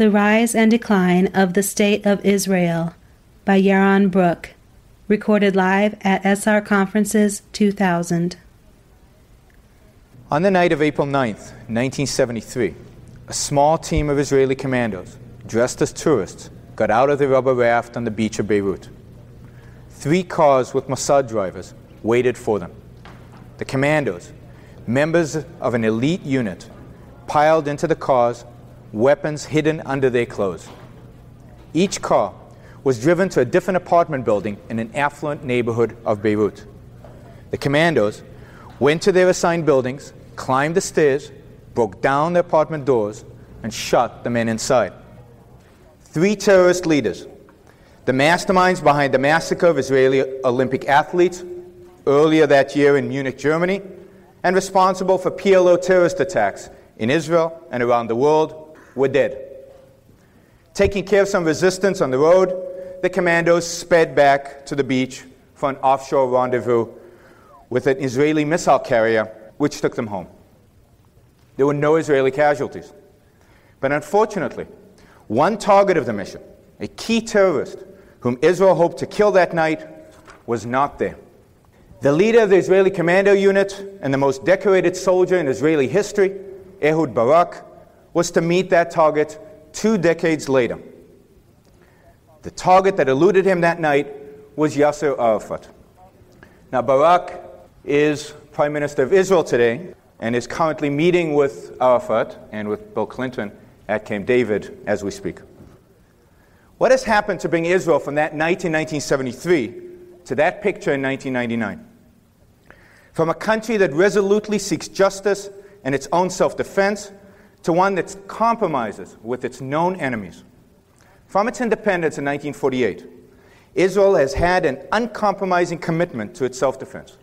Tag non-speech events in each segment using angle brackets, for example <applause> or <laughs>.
The Rise and Decline of the State of Israel by Yaron Brook, recorded live at SR Conferences 2000. On the night of April 9th, 1973, a small team of Israeli commandos, dressed as tourists, got out of the rubber raft on the beach of Beirut. Three cars with Mossad drivers waited for them. The commandos, members of an elite unit, piled into the cars weapons hidden under their clothes. Each car was driven to a different apartment building in an affluent neighborhood of Beirut. The commandos went to their assigned buildings, climbed the stairs, broke down the apartment doors, and shot the men inside. Three terrorist leaders, the masterminds behind the massacre of Israeli Olympic athletes earlier that year in Munich, Germany, and responsible for PLO terrorist attacks in Israel and around the world, were dead. Taking care of some resistance on the road, the commandos sped back to the beach for an offshore rendezvous with an Israeli missile carrier, which took them home. There were no Israeli casualties. But unfortunately, one target of the mission, a key terrorist whom Israel hoped to kill that night, was not there. The leader of the Israeli commando unit and the most decorated soldier in Israeli history, Ehud Barak, was to meet that target two decades later. The target that eluded him that night was Yasser Arafat. Now, Barak is Prime Minister of Israel today and is currently meeting with Arafat and with Bill Clinton at Camp David as we speak. What has happened to bring Israel from that night in 1973 to that picture in 1999? From a country that resolutely seeks justice and its own self defense to one that compromises with its known enemies. From its independence in 1948, Israel has had an uncompromising commitment to its self defense.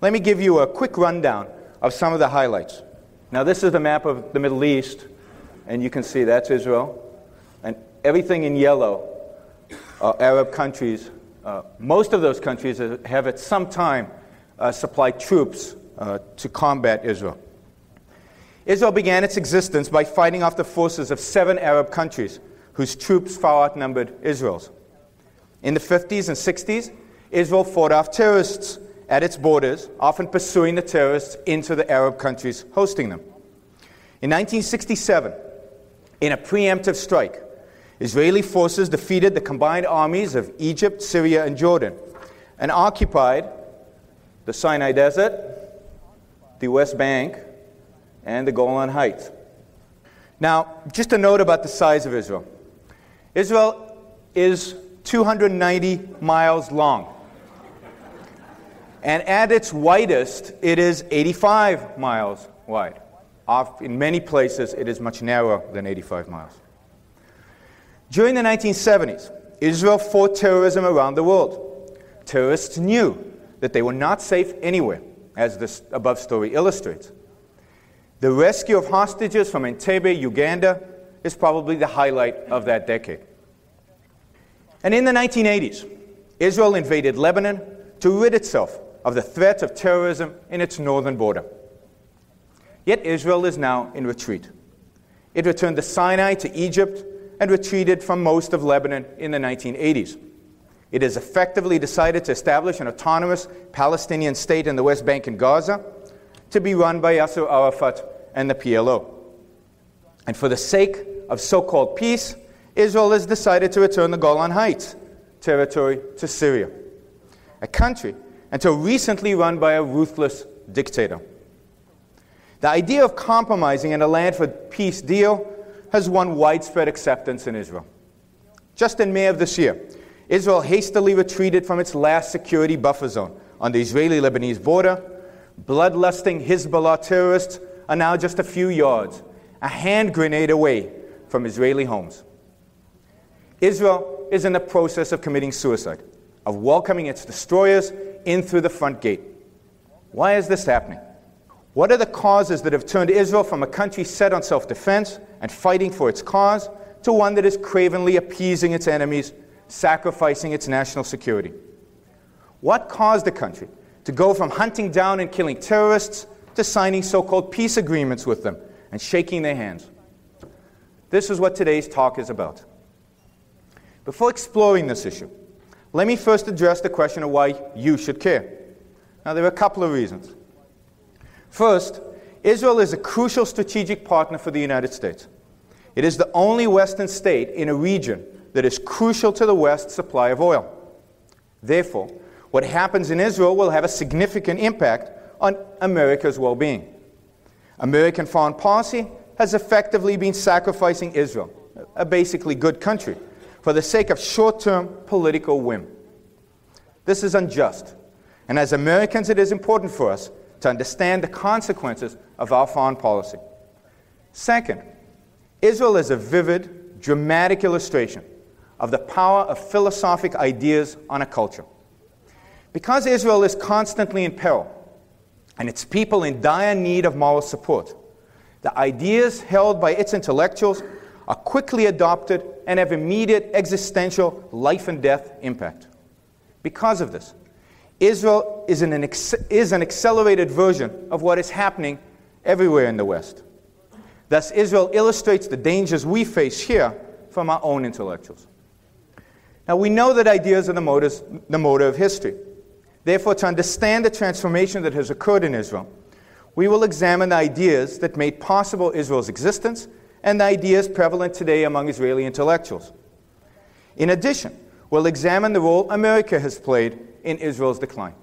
Let me give you a quick rundown of some of the highlights. Now, this is the map of the Middle East, and you can see that's Israel. And everything in yellow are Arab countries. Uh, most of those countries have at some time uh, supplied troops uh, to combat Israel. Israel began its existence by fighting off the forces of seven Arab countries whose troops far outnumbered Israel's. In the 50s and 60s, Israel fought off terrorists at its borders, often pursuing the terrorists into the Arab countries hosting them. In 1967, in a preemptive strike, Israeli forces defeated the combined armies of Egypt, Syria, and Jordan and occupied the Sinai Desert, the West Bank, and the Golan Heights. Now, just a note about the size of Israel Israel is 290 miles long. And at its widest, it is 85 miles wide. In many places, it is much narrower than 85 miles. During the 1970s, Israel fought terrorism around the world. Terrorists knew that they were not safe anywhere, as this above story illustrates. The rescue of hostages from Entebbe, Uganda, is probably the highlight of that decade. And in the 1980s, Israel invaded Lebanon to rid itself of the threat of terrorism in its northern border. Yet Israel is now in retreat. It returned to Sinai to Egypt and retreated from most of Lebanon in the 1980s. It has effectively decided to establish an autonomous Palestinian state in the West Bank and Gaza to be run by Yasser Arafat and the PLO. And for the sake of so called peace, Israel has decided to return the Golan Heights territory to Syria, a country until recently run by a ruthless dictator. The idea of compromising in a land for peace deal has won widespread acceptance in Israel. Just in May of this year, Israel hastily retreated from its last security buffer zone on the Israeli Lebanese border bloodlusting Hezbollah terrorists are now just a few yards, a hand grenade away from Israeli homes. Israel is in the process of committing suicide, of welcoming its destroyers in through the front gate. Why is this happening? What are the causes that have turned Israel from a country set on self defense and fighting for its cause to one that is cravenly appeasing its enemies, sacrificing its national security? What caused the country to go from hunting down and killing terrorists to signing so called peace agreements with them and shaking their hands. This is what today's talk is about. Before exploring this issue, let me first address the question of why you should care. Now, there are a couple of reasons. First, Israel is a crucial strategic partner for the United States. It is the only Western state in a region that is crucial to the West's supply of oil. Therefore, what happens in Israel will have a significant impact on America's well being. American foreign policy has effectively been sacrificing Israel, a basically good country, for the sake of short term political whim. This is unjust, and as Americans, it is important for us to understand the consequences of our foreign policy. Second, Israel is a vivid, dramatic illustration of the power of philosophic ideas on a culture. Because Israel is constantly in peril and its people in dire need of moral support, the ideas held by its intellectuals are quickly adopted and have immediate existential life and death impact. Because of this, Israel is an, is an accelerated version of what is happening everywhere in the West. Thus, Israel illustrates the dangers we face here from our own intellectuals. Now, we know that ideas are the, motives, the motor of history. Therefore, to understand the transformation that has occurred in Israel, we will examine the ideas that made possible Israel's existence and the ideas prevalent today among Israeli intellectuals. In addition, we'll examine the role America has played in Israel's decline.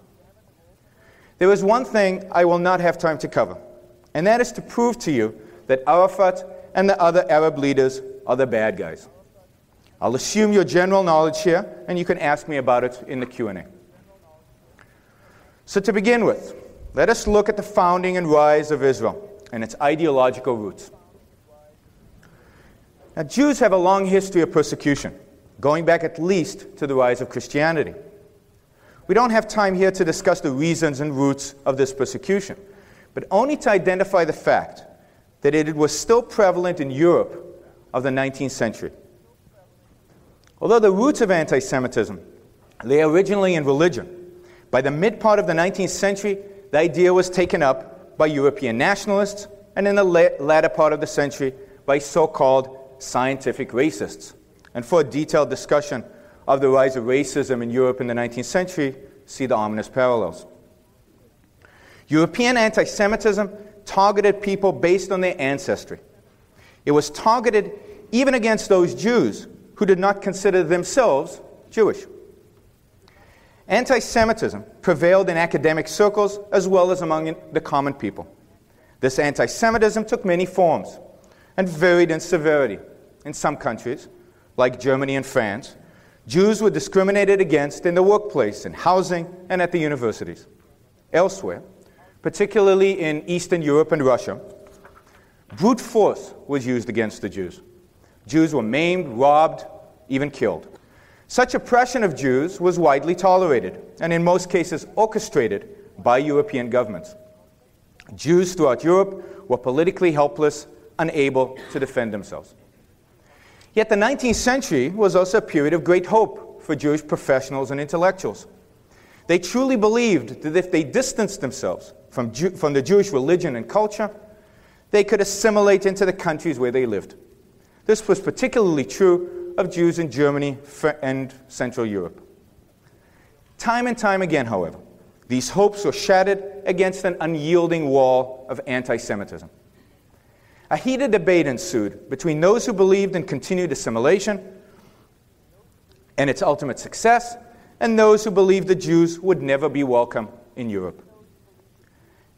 There is one thing I will not have time to cover, and that is to prove to you that Arafat and the other Arab leaders are the bad guys. I'll assume your general knowledge here, and you can ask me about it in the Q&A. So to begin with, let us look at the founding and rise of Israel and its ideological roots. Now, Jews have a long history of persecution, going back at least to the rise of Christianity. We don't have time here to discuss the reasons and roots of this persecution, but only to identify the fact that it was still prevalent in Europe of the 19th century. Although the roots of anti Semitism lay originally in religion, by the mid part of the 19th century, the idea was taken up by European nationalists, and in the latter part of the century, by so called scientific racists. And for a detailed discussion of the rise of racism in Europe in the 19th century, see the ominous parallels. European anti Semitism targeted people based on their ancestry. It was targeted even against those Jews who did not consider themselves Jewish. Anti Semitism prevailed in academic circles as well as among the common people. This anti Semitism took many forms and varied in severity. In some countries, like Germany and France, Jews were discriminated against in the workplace, in housing, and at the universities. Elsewhere, particularly in Eastern Europe and Russia, brute force was used against the Jews. Jews were maimed, robbed, even killed. Such oppression of Jews was widely tolerated, and in most cases orchestrated by European governments. Jews throughout Europe were politically helpless unable to defend themselves. Yet the 19th century was also a period of great hope for Jewish professionals and intellectuals. They truly believed that if they distanced themselves from, Jew- from the Jewish religion and culture, they could assimilate into the countries where they lived. This was particularly true of Jews in Germany and Central Europe. Time and time again, however, these hopes were shattered against an unyielding wall of anti Semitism. A heated debate ensued between those who believed in continued assimilation and its ultimate success, and those who believed the Jews would never be welcome in Europe.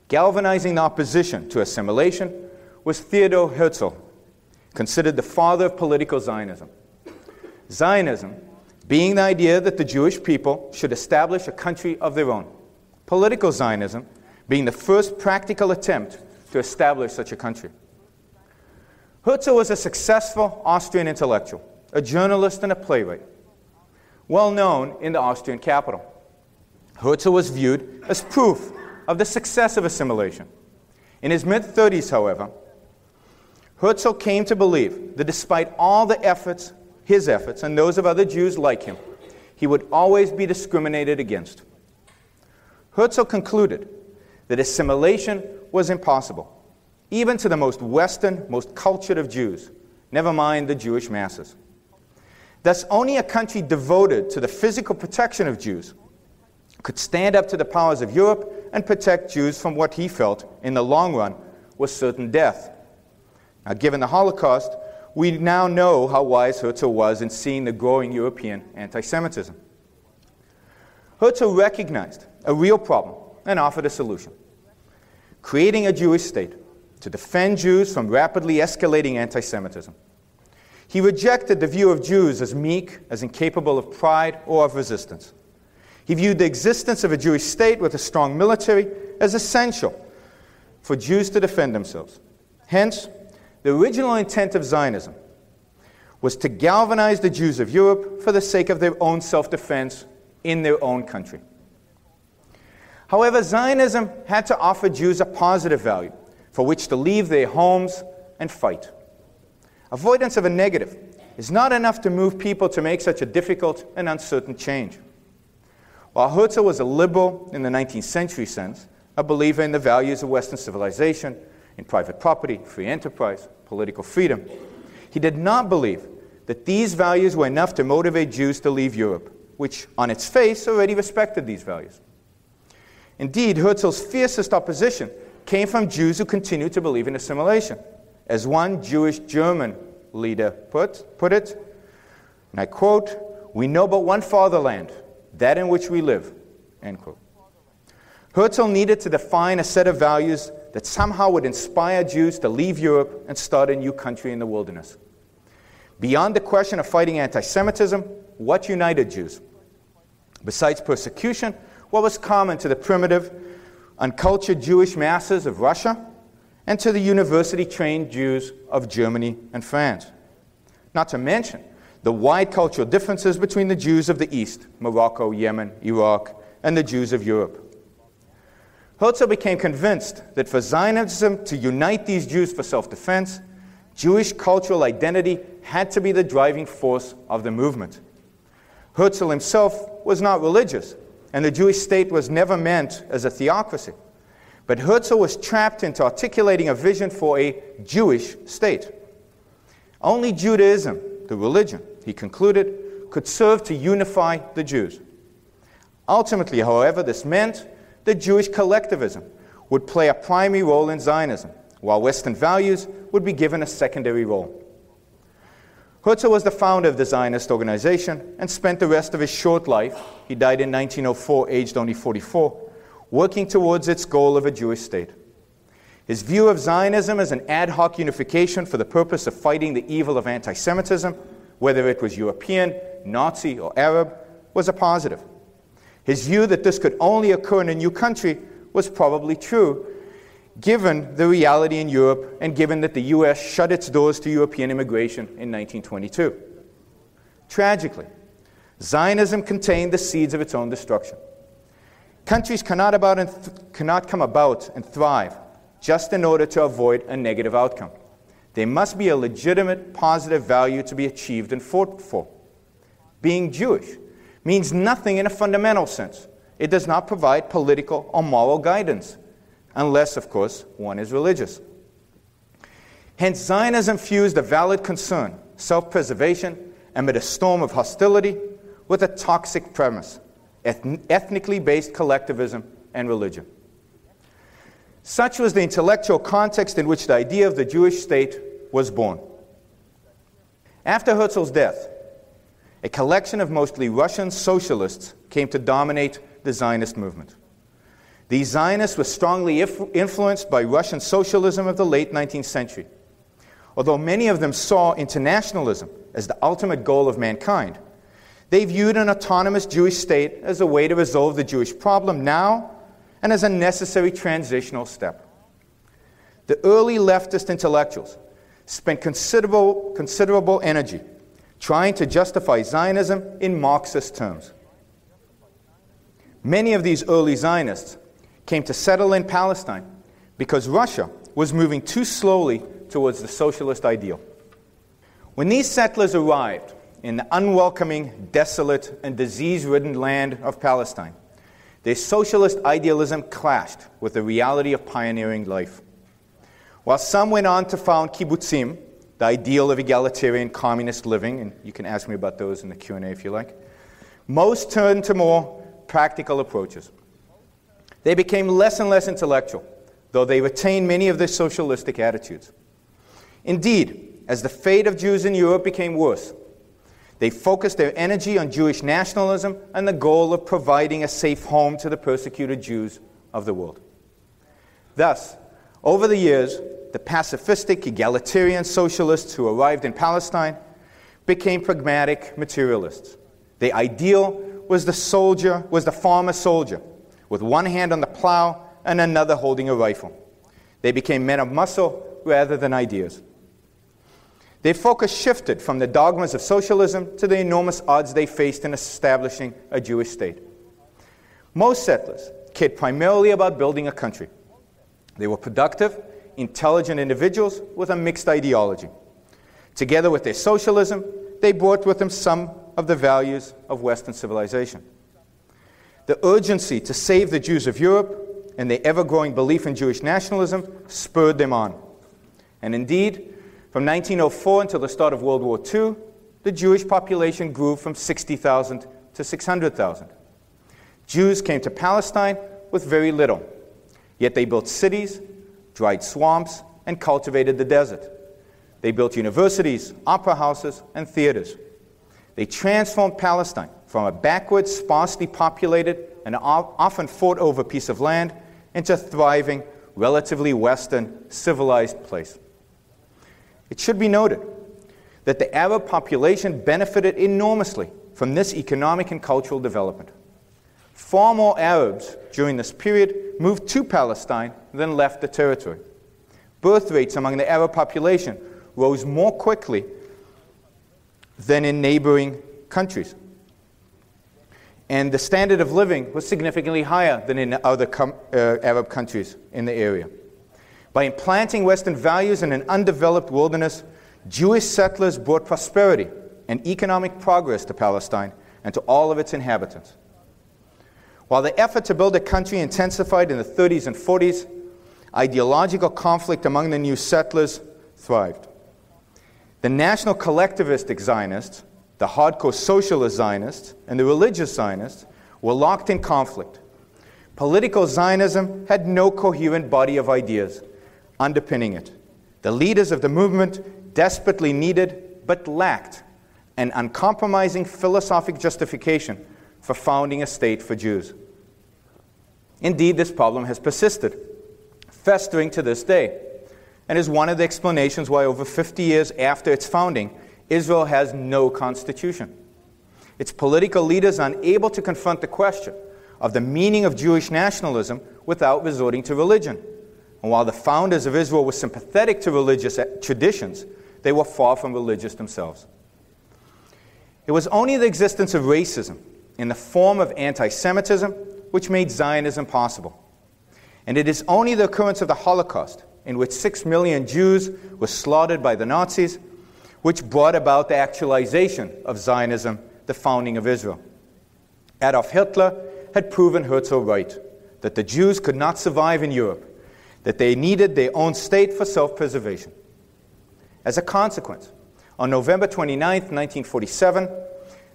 Galvanizing the opposition to assimilation was Theodor Herzl, considered the father of political Zionism. Zionism being the idea that the Jewish people should establish a country of their own. Political Zionism being the first practical attempt to establish such a country. Herzl was a successful Austrian intellectual, a journalist, and a playwright, well known in the Austrian capital. Herzl was viewed as proof of the success of assimilation. In his mid 30s, however, Herzl came to believe that despite all the efforts, his efforts, and those of other Jews like him, he would always be discriminated against. Herzl concluded that assimilation was impossible even to the most Western, most cultured of Jews, never mind the Jewish masses. Thus, only a country devoted to the physical protection of Jews could stand up to the powers of Europe and protect Jews from what he felt, in the long run, was certain death. Now, given the Holocaust, we now know how wise Herzl was in seeing the growing European anti Semitism. Herzl recognized a real problem and offered a solution creating a Jewish state to defend Jews from rapidly escalating anti Semitism. He rejected the view of Jews as meek, as incapable of pride or of resistance. He viewed the existence of a Jewish state with a strong military as essential for Jews to defend themselves. Hence, the original intent of Zionism was to galvanize the Jews of Europe for the sake of their own self defense in their own country. However, Zionism had to offer Jews a positive value for which to leave their homes and fight. Avoidance of a negative is not enough to move people to make such a difficult and uncertain change. While Herzl was a liberal in the 19th century sense, a believer in the values of Western civilization, in private property, free enterprise, political freedom, he did not believe that these values were enough to motivate Jews to leave Europe, which on its face already respected these values. Indeed, Herzl's fiercest opposition came from Jews who continued to believe in assimilation. As one Jewish German leader put, put it, and I quote, We know but one fatherland, that in which we live. End quote. Herzl needed to define a set of values that somehow would inspire Jews to leave Europe and start a new country in the wilderness. Beyond the question of fighting anti Semitism, what united Jews? Besides persecution, what was common to the primitive, uncultured Jewish masses of Russia and to the university trained Jews of Germany and France. Not to mention the wide cultural differences between the Jews of the East, Morocco, Yemen, Iraq, and the Jews of Europe. Herzl became convinced that for Zionism to unite these Jews for self defense, Jewish cultural identity had to be the driving force of the movement. Herzl himself was not religious, and the Jewish state was never meant as a theocracy. But Herzl was trapped into articulating a vision for a Jewish state. Only Judaism, the religion, he concluded, could serve to unify the Jews. Ultimately, however, this meant that Jewish collectivism would play a primary role in Zionism, while Western values would be given a secondary role. Herzl was the founder of the Zionist organization and spent the rest of his short life, he died in 1904, aged only 44, working towards its goal of a Jewish state. His view of Zionism as an ad hoc unification for the purpose of fighting the evil of anti Semitism, whether it was European, Nazi, or Arab, was a positive. His view that this could only occur in a new country was probably true, given the reality in Europe and given that the US shut its doors to European immigration in 1922. Tragically, Zionism contained the seeds of its own destruction. Countries cannot, about and th- cannot come about and thrive just in order to avoid a negative outcome. There must be a legitimate positive value to be achieved and fought for. Being Jewish means nothing in a fundamental sense. It does not provide political or moral guidance unless, of course, one is religious. Hence, Zionism fused a valid concern, self preservation, amid a storm of hostility, with a toxic premise, ethnically based collectivism and religion. Such was the intellectual context in which the idea of the Jewish state was born. After Herzl's death, a collection of mostly Russian socialists came to dominate the Zionist movement. These Zionists were strongly influenced by Russian socialism of the late 19th century. Although many of them saw internationalism as the ultimate goal of mankind, they viewed an autonomous Jewish state as a way to resolve the Jewish problem now and as a necessary transitional step. The early leftist intellectuals spent considerable, considerable energy trying to justify Zionism in Marxist terms. Many of these early Zionists came to settle in Palestine because Russia was moving too slowly towards the socialist ideal. When these settlers arrived in the unwelcoming, desolate, and disease ridden land of Palestine, their socialist idealism clashed with the reality of pioneering life. While some went on to found kibbutzim, the ideal of egalitarian communist living, and you can ask me about those in the Q&A if you like. Most turned to more practical approaches. They became less and less intellectual, though they retained many of their socialistic attitudes. Indeed, as the fate of Jews in Europe became worse, they focused their energy on Jewish nationalism and the goal of providing a safe home to the persecuted Jews of the world. Thus, over the years, the pacifistic, egalitarian socialists who arrived in Palestine became pragmatic materialists. The ideal was the soldier, was the farmer soldier, with one hand on the plow and another holding a rifle. They became men of muscle rather than ideas. Their focus shifted from the dogmas of socialism to the enormous odds they faced in establishing a Jewish state. Most settlers cared primarily about building a country. They were productive, intelligent individuals with a mixed ideology. Together with their socialism, they brought with them some of the values of Western civilization. The urgency to save the Jews of Europe and their ever growing belief in Jewish nationalism spurred them on. And indeed, from 1904 until the start of World War II, the Jewish population grew from 60,000 to 600,000. Jews came to Palestine with very little, yet they built cities, dried swamps, and cultivated the desert. They built universities, opera houses, and theaters. They transformed Palestine from a backward, sparsely populated, and often fought over piece of land into a thriving, relatively Western, civilized place. It should be noted that the Arab population benefited enormously from this economic and cultural development. Far more Arabs during this period moved to Palestine than left the territory. Birth rates among the Arab population rose more quickly than in neighboring countries. And the standard of living was significantly higher than in other com- uh, Arab countries in the area. By implanting Western values in an undeveloped wilderness, Jewish settlers brought prosperity and economic progress to Palestine and to all of its inhabitants. While the effort to build a country intensified in the 30s and 40s, ideological conflict among the new settlers thrived. The national collectivistic Zionists, the hardcore socialist Zionists, and the religious Zionists were locked in conflict. Political Zionism had no coherent body of ideas underpinning it. The leaders of the movement desperately needed, but lacked, an uncompromising philosophic justification for founding a state for Jews. Indeed, this problem has persisted, festering to this day, and is one of the explanations why, over 50 years after its founding, Israel has no constitution. Its political leaders are unable to confront the question of the meaning of Jewish nationalism without resorting to religion. And while the founders of Israel were sympathetic to religious eh, traditions, they were far from religious themselves. It was only the existence of racism in the form of anti Semitism which made Zionism possible. And it is only the occurrence of the Holocaust, in which six million Jews were slaughtered by the Nazis, which brought about the actualization of Zionism, the founding of Israel. Adolf Hitler had proven Herzl right that the Jews could not survive in Europe that they needed their own state for self preservation. As a consequence, on November 29, 1947,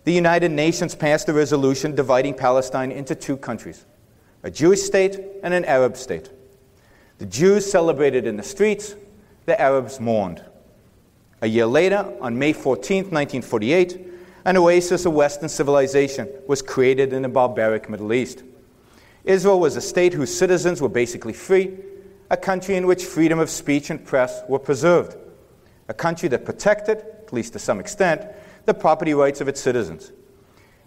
the United Nations passed a resolution dividing Palestine into two countries a Jewish state and an Arab state. The Jews celebrated in the streets, the Arabs mourned. A year later, on May 14, 1948, an oasis of Western civilization was created in the barbaric Middle East. Israel was a state whose citizens were basically free a country in which freedom of speech and press were preserved, a country that protected, at least to some extent, the property rights of its citizens.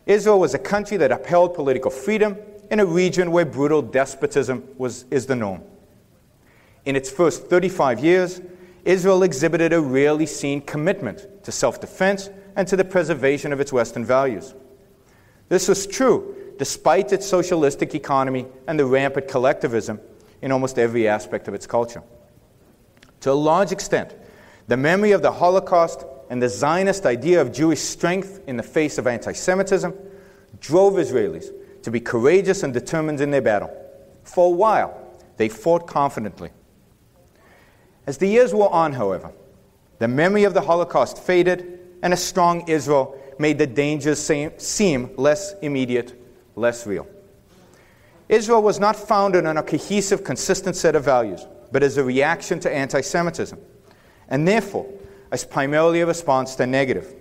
Israel was a country that upheld political freedom in a region where brutal despotism was, is the norm. In its first 35 years, Israel exhibited a rarely seen commitment to self defense and to the preservation of its Western values. This was true despite its socialistic economy and the rampant collectivism in almost every aspect of its culture. To a large extent, the memory of the Holocaust and the Zionist idea of Jewish strength in the face of anti Semitism drove Israelis to be courageous and determined in their battle. For a while, they fought confidently. As the years wore on, however, The memory of the Holocaust faded, and a strong Israel made the dangers seem less immediate, less real. Israel was not founded on a cohesive, consistent set of values, but as a reaction to anti Semitism, and therefore as primarily a response to negative.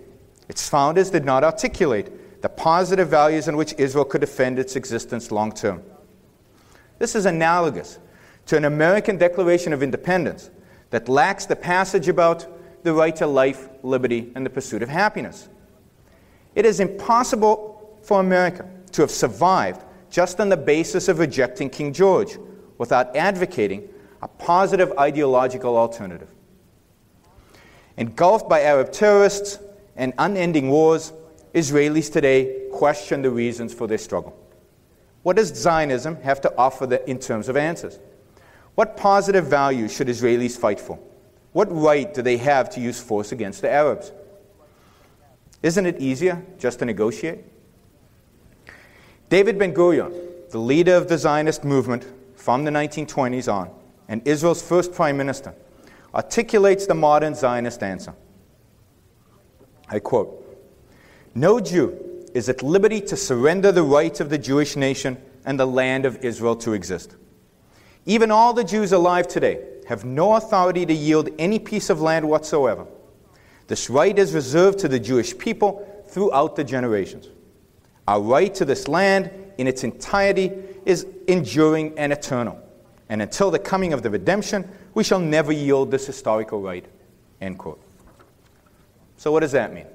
Its founders did not articulate the positive values on which Israel could defend its existence long term. This is analogous to an American Declaration of Independence that lacks the passage about the right to life, liberty, and the pursuit of happiness. It is impossible for America to have survived just on the basis of rejecting King George without advocating a positive ideological alternative. Engulfed by Arab terrorists and unending wars, Israelis today question the reasons for their struggle. What does Zionism have to offer in terms of answers? What positive values should Israelis fight for? What right do they have to use force against the Arabs? Isn't it easier just to negotiate? David Ben Gurion, the leader of the Zionist movement from the 1920s on, and Israel's first prime minister, articulates the modern Zionist answer. I quote No Jew is at liberty to surrender the rights of the Jewish nation and the land of Israel to exist. Even all the Jews alive today have no authority to yield any piece of land whatsoever. This right is reserved to the Jewish people throughout the generations. Our right to this land in its entirety is enduring and eternal. And until the coming of the redemption, we shall never yield this historical right. End quote. So, what does that mean?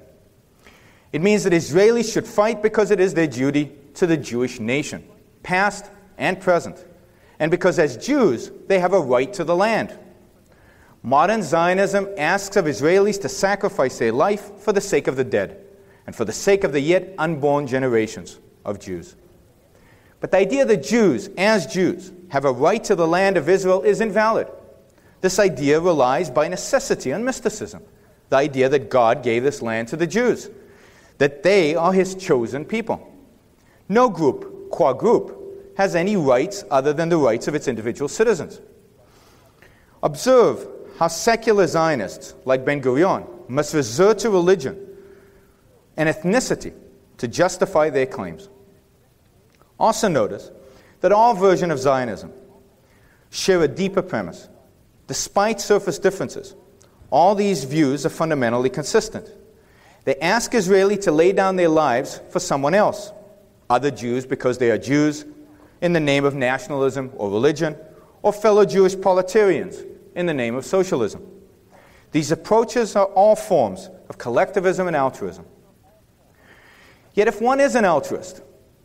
It means that Israelis should fight because it is their duty to the Jewish nation, past and present, and because as Jews, they have a right to the land. Modern Zionism asks of Israelis to sacrifice their life for the sake of the dead and for the sake of the yet unborn generations of Jews. But the idea that Jews, as Jews, have a right to the land of Israel is invalid. This idea relies by necessity on mysticism, the idea that God gave this land to the Jews that they are his chosen people. No group, qua group, has any rights other than the rights of its individual citizens. Observe how secular Zionists, like Ben Gurion, must resort to religion and ethnicity to justify their claims. Also, notice that all versions of Zionism share a deeper premise. Despite surface differences, all these views are fundamentally consistent. They ask Israeli to lay down their lives for someone else, other Jews because they are Jews, in the name of nationalism or religion, or fellow Jewish proletarians in the name of socialism. These approaches are all forms of collectivism and altruism. Yet, if one is an altruist,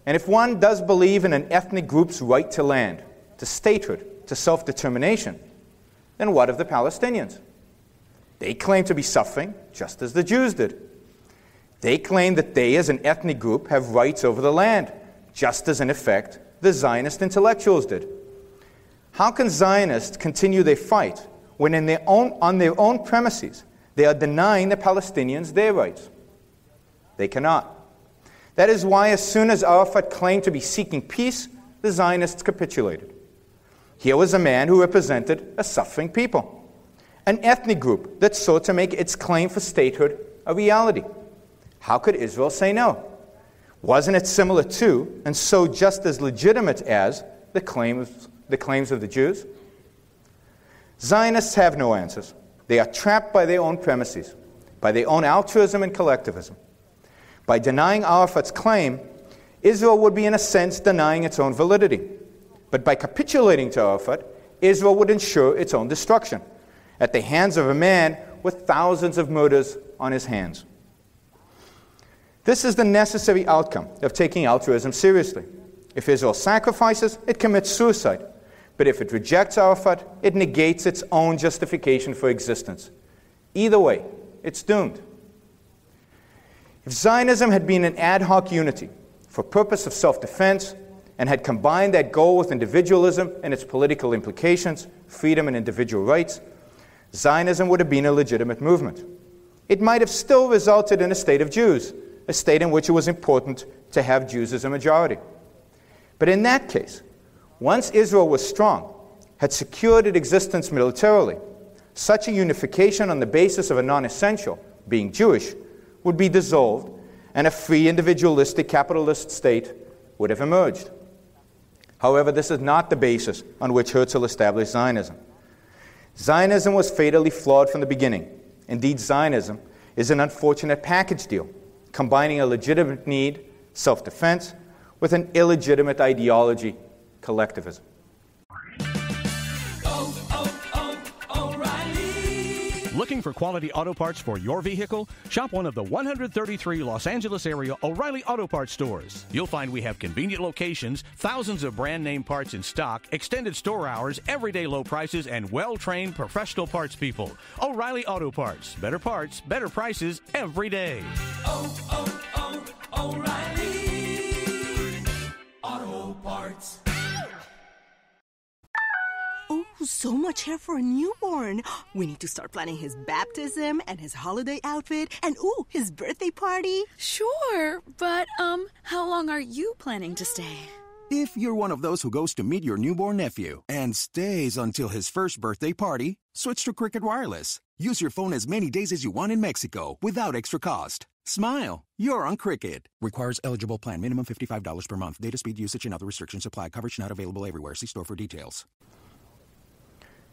and if one does believe in an ethnic group's right to land, to statehood, to self determination, then what of the Palestinians? They claim to be suffering just as the Jews did. They claim that they, as an ethnic group, have rights over the land, just as, in effect, the Zionist intellectuals did. How can Zionists continue their fight when, in their own, on their own premises, they are denying the Palestinians their rights? They cannot. That is why, as soon as Arafat claimed to be seeking peace, the Zionists capitulated. Here was a man who represented a suffering people, an ethnic group that sought to make its claim for statehood a reality. How could Israel say no? Wasn't it similar to, and so just as legitimate as, the claims, the claims of the Jews? Zionists have no answers. They are trapped by their own premises, by their own altruism and collectivism. By denying Arafat's claim, Israel would be, in a sense, denying its own validity. But by capitulating to Arafat, Israel would ensure its own destruction at the hands of a man with thousands of murders on his hands. This is the necessary outcome of taking altruism seriously. If Israel sacrifices, it commits suicide. But if it rejects Arafat, it negates its own justification for existence. Either way, it's doomed. If Zionism had been an ad hoc unity for purpose of self-defense and had combined that goal with individualism and its political implications, freedom and individual rights, Zionism would have been a legitimate movement. It might have still resulted in a state of Jews, a state in which it was important to have Jews as a majority. But in that case, once Israel was strong, had secured its existence militarily, such a unification on the basis of a non essential, being Jewish, would be dissolved and a free individualistic capitalist state would have emerged. However, this is not the basis on which Herzl established Zionism. Zionism was fatally flawed from the beginning. Indeed, Zionism is an unfortunate package deal, combining a legitimate need, self defense, with an illegitimate ideology, collectivism. Looking for quality auto parts for your vehicle? Shop one of the 133 Los Angeles area O'Reilly Auto Parts stores. You'll find we have convenient locations, thousands of brand name parts in stock, extended store hours, everyday low prices, and well trained professional parts people. O'Reilly Auto Parts. Better parts, better prices every day. Oh, oh, oh, O'Reilly Auto Parts. So much hair for a newborn. We need to start planning his baptism and his holiday outfit and ooh, his birthday party. Sure, but um how long are you planning to stay? If you're one of those who goes to meet your newborn nephew and stays until his first birthday party, switch to Cricket Wireless. Use your phone as many days as you want in Mexico without extra cost. Smile. You're on Cricket. Requires eligible plan. Minimum $55 per month. Data speed usage and other restrictions apply. Coverage not available everywhere. See store for details.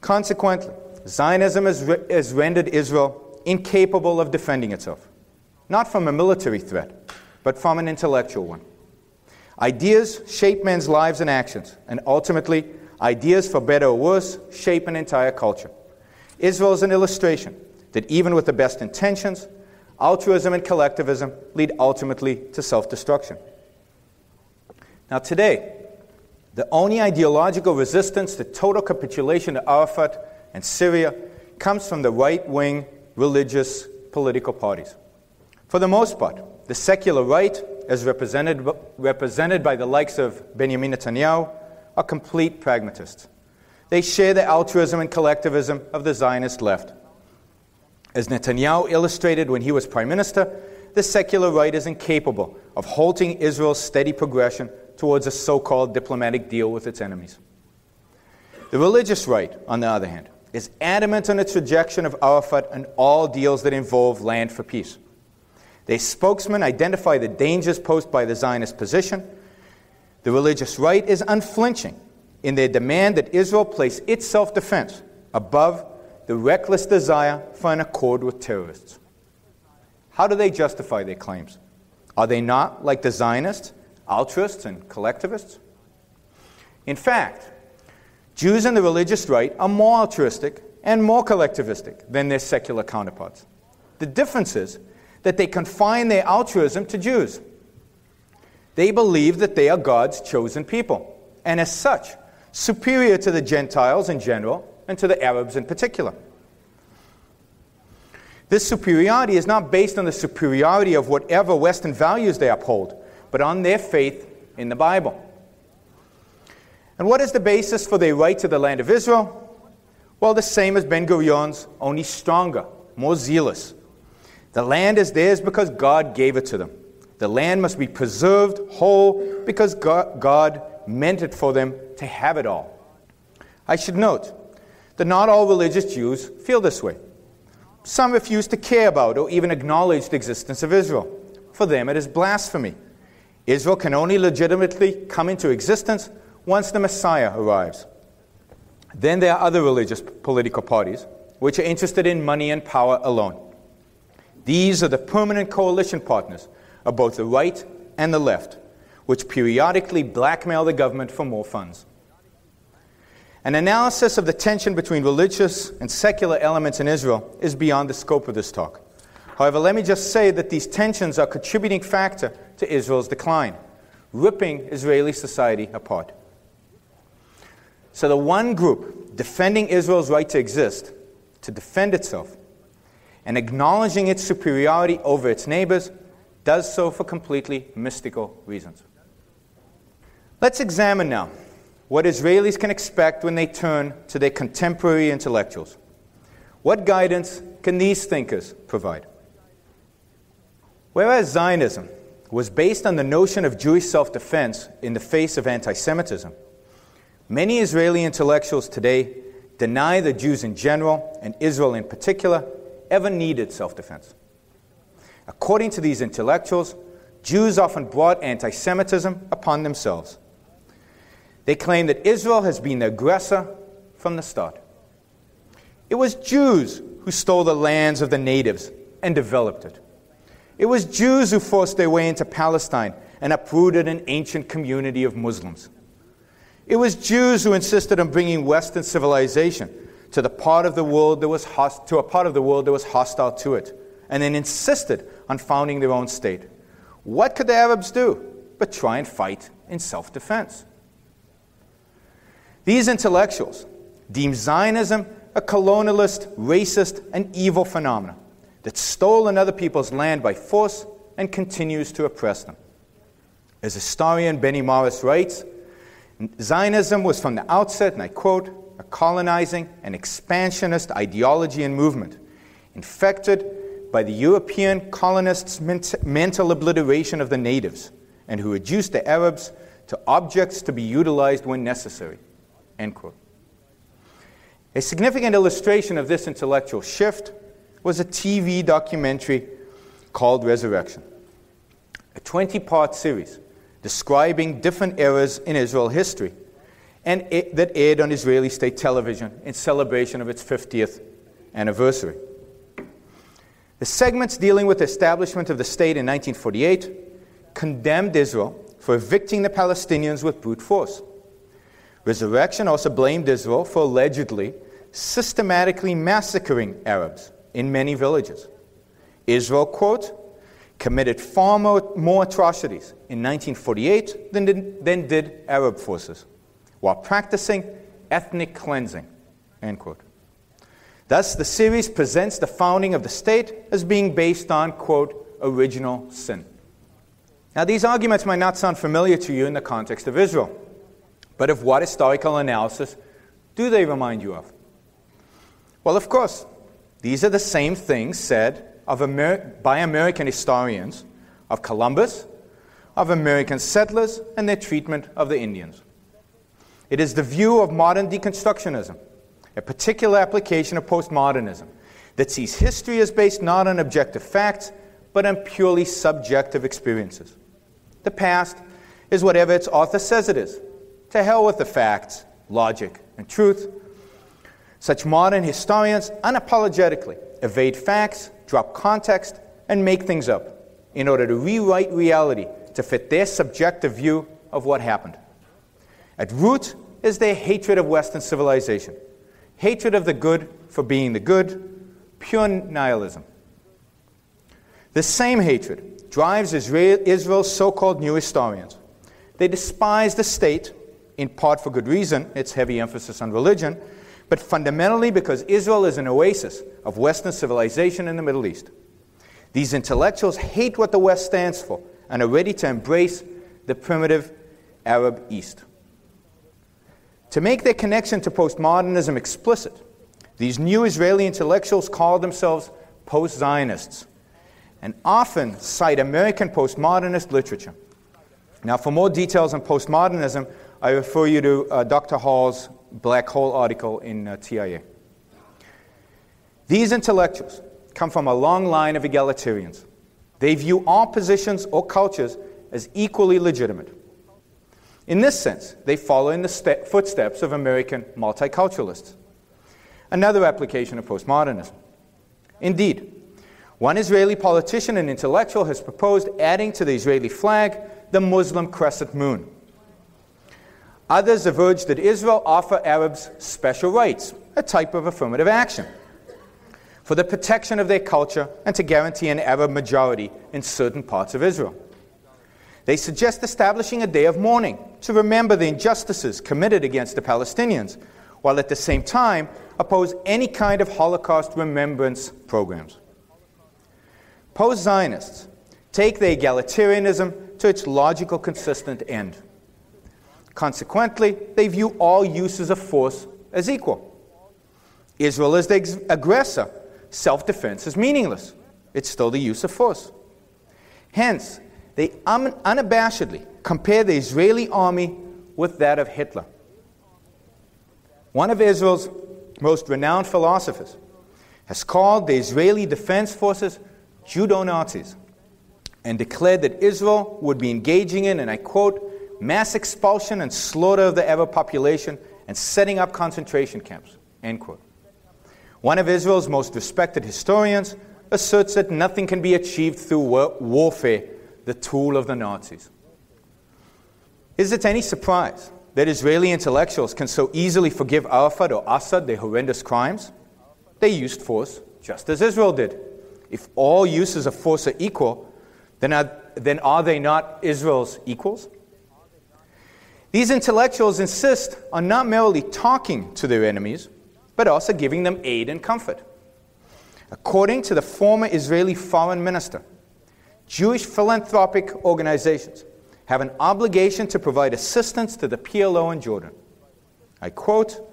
Consequently, Zionism has, re- has rendered Israel incapable of defending itself, not from a military threat, but from an intellectual one. Ideas shape men's lives and actions, and ultimately, ideas, for better or worse, shape an entire culture. Israel is an illustration that even with the best intentions, altruism and collectivism lead ultimately to self destruction. Now, today, the only ideological resistance to total capitulation to Arafat and Syria comes from the right wing religious political parties. For the most part, the secular right, as represented, represented by the likes of Benjamin Netanyahu, are complete pragmatists. They share the altruism and collectivism of the Zionist left. As Netanyahu illustrated when he was prime minister, the secular right is incapable of halting Israel's steady progression towards a so called diplomatic deal with its enemies. The religious right, on the other hand, is adamant on its rejection of Arafat and all deals that involve land for peace. Their spokesmen identify the dangers posed by the Zionist position. The religious right is unflinching in their demand that Israel place its self defense above the reckless desire for an accord with terrorists. How do they justify their claims? Are they not, like the Zionists, altruists and collectivists? In fact, Jews in the religious right are more altruistic and more collectivistic than their secular counterparts. The difference is that they confine their altruism to Jews. They believe that they are God's chosen people, and as such, superior to the Gentiles in general and to the Arabs in particular. This superiority is not based on the superiority of whatever Western values they uphold, but on their faith in the Bible. And what is the basis for their right to the land of Israel? Well, the same as Ben Gurion's, only stronger, more zealous. The land is theirs because God gave it to them. The land must be preserved whole because God, meant it for them to have it all. I should note that not all religious Jews feel this way. Some refuse to care about or even acknowledge the existence of Israel. For them, it is blasphemy Israel can only legitimately come into existence once the Messiah arrives. Then there are other religious political parties which are interested in money and power alone. These are the permanent coalition partners of both the right and the left, which periodically blackmail the government for more funds. An analysis of the tension between religious and secular elements in Israel is beyond the scope of this talk. However, let me just say that these tensions are a contributing factor to Israel's decline, ripping Israeli society apart. So, the one group defending Israel's right to exist, to defend itself, and acknowledging its superiority over its neighbors, does so for completely mystical reasons. Let's examine now what Israelis can expect when they turn to their contemporary intellectuals. What guidance can these thinkers provide? Whereas Zionism was based on the notion of Jewish self defense in the face of anti Semitism, many Israeli intellectuals today deny that Jews in general, and Israel in particular, ever needed self defense. According to these intellectuals, Jews often brought anti Semitism upon themselves. They claim that Israel has been the aggressor from the start. It was Jews who stole the lands of the natives and developed it. It was Jews who forced their way into Palestine and uprooted an ancient community of Muslims. It was Jews who insisted on bringing Western civilization to the part of the world that was host- to a part of the world that was hostile to it, and then insisted on founding their own state. What could the Arabs do but try and fight in self-defense? These intellectuals deemed Zionism a colonialist, racist, and evil phenomenon that stole another people's land by force and continues to oppress them. As historian Benny Morris writes, Zionism was from the outset, and I quote, a colonizing and expansionist ideology and movement, infected by the European colonists' mental obliteration of the natives, and who reduced the Arabs to objects to be utilized when necessary. End quote. A significant illustration of this intellectual shift was a TV documentary called Resurrection, a 20 part series describing different eras in Israel history and it, that aired on Israeli state television in celebration of its 50th anniversary. The segments dealing with the establishment of the state in 1948 condemned Israel for evicting the Palestinians with brute force. Resurrection also blamed Israel for allegedly systematically massacring Arabs in many villages. Israel, quote, committed far more, more atrocities in 1948 than than did Arab forces, while practicing ethnic cleansing. End quote. Thus, the series presents the founding of the state as being based on, quote, original sin. Now, these arguments might not sound familiar to you in the context of Israel, but of what historical analysis do they remind you of? Well, of course, these are the same things said Amer- by American historians of Columbus, of American settlers, and their treatment of the Indians. It is the view of modern deconstructionism, a particular application of postmodernism, that sees history as based not on objective facts, but on purely subjective experiences. The past is whatever its author says it is. To hell with the facts, logic, and truth. Such modern historians unapologetically evade facts, drop context, and make things up in order to rewrite reality to fit their subjective view of what happened. At root is their hatred of Western civilization, hatred of the good for being the good, pure nihilism. The same hatred drives Israel, Israel's so called new historians. They despise the state, in part for good reason, its heavy emphasis on religion, but fundamentally because Israel is an oasis of Western civilization in the Middle East. These intellectuals hate what the West stands for and are ready to embrace the primitive Arab East. To make their connection to postmodernism explicit, these new Israeli intellectuals call themselves post Zionists and often cite American postmodernist literature. Now, for more details on postmodernism, I refer you to uh, Dr. Hall's black hole article in uh, TIA. These intellectuals come from a long line of egalitarians. They view all positions or cultures as equally legitimate. In this sense, they follow in the ste- footsteps of American multiculturalists. Another application of postmodernism. Indeed, one Israeli politician and intellectual has proposed adding to the Israeli flag the Muslim crescent moon. Others have urged that Israel offer Arabs special rights, a type of affirmative action, for the protection of their culture and to guarantee an Arab majority in certain parts of Israel. They suggest establishing a day of mourning to remember the injustices committed against the Palestinians, while at the same time oppose any kind of Holocaust remembrance programs. Post Zionists take their egalitarianism to its logical, consistent end. Consequently, they view all uses of force as equal. Israel is the aggressor. Self defense is meaningless. It's still the use of force. Hence, they un- unabashedly compare the Israeli army with that of Hitler. One of Israel's most renowned philosophers, has called the Israeli Defense Forces Judeo Nazis and declared that Israel would be engaging in, and I quote, mass expulsion and slaughter of the Arab population and setting up concentration camps, end quote. One of Israel's most respected historians asserts that nothing can be achieved through war- warfare, the tool of the Nazis. Is it any surprise that Israeli intellectuals can so easily forgive Arafat or Assad their horrendous crimes? They used force just as Israel did. If all uses of force are equal, then are, then are they not Israel's equals? These intellectuals insist on not merely talking to their enemies, but also giving them aid and comfort. According to the former Israeli foreign minister, Jewish philanthropic organizations have an obligation to provide assistance to the PLO in Jordan. I quote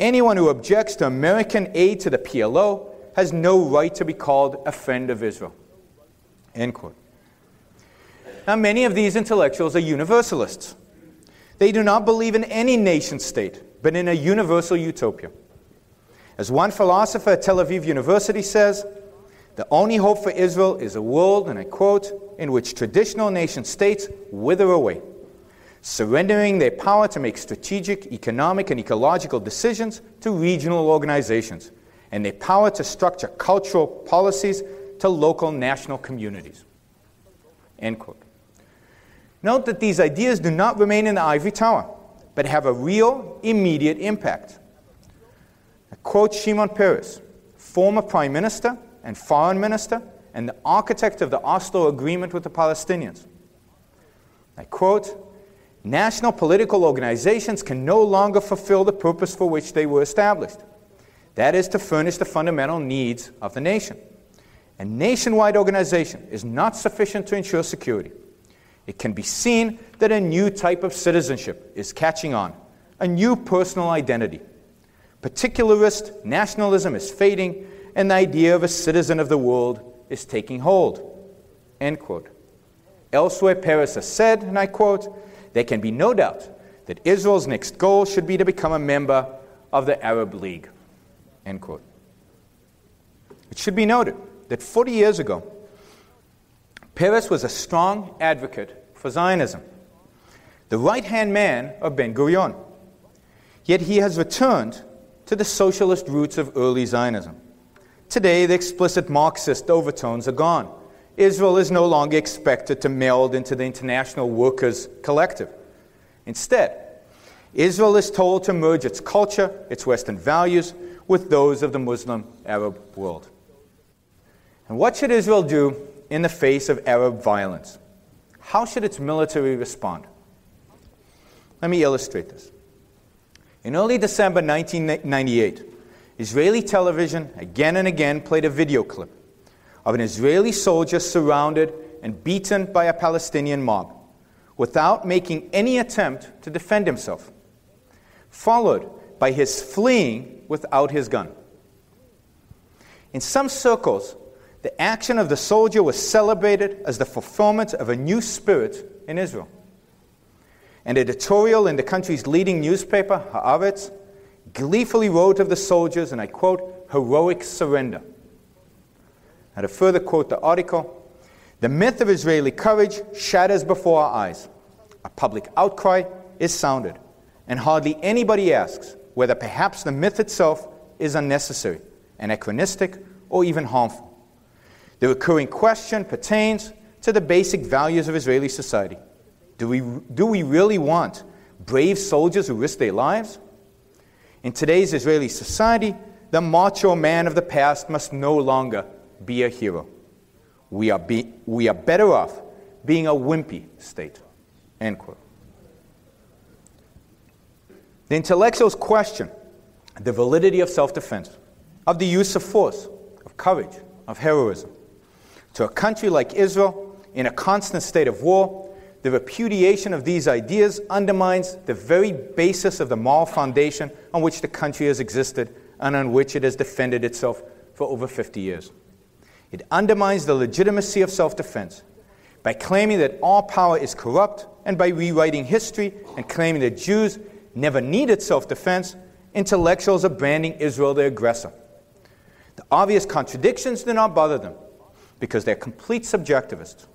Anyone who objects to American aid to the PLO has no right to be called a friend of Israel. End quote. Now, many of these intellectuals are universalists. They do not believe in any nation state, but in a universal utopia. As one philosopher at Tel Aviv University says, the only hope for Israel is a world, and I quote, in which traditional nation states wither away, surrendering their power to make strategic, economic, and ecological decisions to regional organizations, and their power to structure cultural policies to local national communities. End quote. Note that these ideas do not remain in the ivory tower, but have a real, immediate impact. I quote Shimon Peres, former prime minister and foreign minister and the architect of the Oslo Agreement with the Palestinians. I quote National political organizations can no longer fulfill the purpose for which they were established that is, to furnish the fundamental needs of the nation. A nationwide organization is not sufficient to ensure security. It can be seen that a new type of citizenship is catching on, a new personal identity. Particularist nationalism is fading, and the idea of a citizen of the world is taking hold. End quote. Elsewhere, Peres has said, and I quote, there can be no doubt that Israel's next goal should be to become a member of the Arab League. End quote. It should be noted that 40 years ago, Peres was a strong advocate for Zionism, the right hand man of Ben Gurion. Yet he has returned to the socialist roots of early Zionism. Today, the explicit Marxist overtones are gone. Israel is no longer expected to meld into the international workers' collective. Instead, Israel is told to merge its culture, its Western values, with those of the Muslim Arab world. And what should Israel do in the face of Arab violence? How should its military respond? Let me illustrate this. In early December 1998, Israeli television again and again played a video clip of an Israeli soldier surrounded and beaten by a Palestinian mob without making any attempt to defend himself, followed by his fleeing without his gun. In some circles, the action of the soldier was celebrated as the fulfillment of a new spirit in Israel. An editorial in the country's leading newspaper, Haaretz, gleefully wrote of the soldiers, and I quote, heroic surrender. And to further quote the article, the myth of Israeli courage shatters before our eyes. A public outcry is sounded, and hardly anybody asks whether perhaps the myth itself is unnecessary, anachronistic, or even harmful. The recurring question pertains to the basic values of Israeli society. Do we, do we really want brave soldiers who risk their lives? In today's Israeli society, the macho man of the past must no longer be a hero. We are, be, we are better off being a wimpy state. End quote. The intellectuals question the validity of self defense, of the use of force, of courage, of heroism. To a country like Israel, in a constant state of war, the repudiation of these ideas undermines the very basis of the moral foundation on which the country has existed and on which it has defended itself for over 50 years. It undermines the legitimacy of self defense by claiming that all power is corrupt and by rewriting history and claiming that Jews never needed self defense intellectuals are branding Israel the aggressor. The obvious contradictions do not bother them because they're complete subjectivists.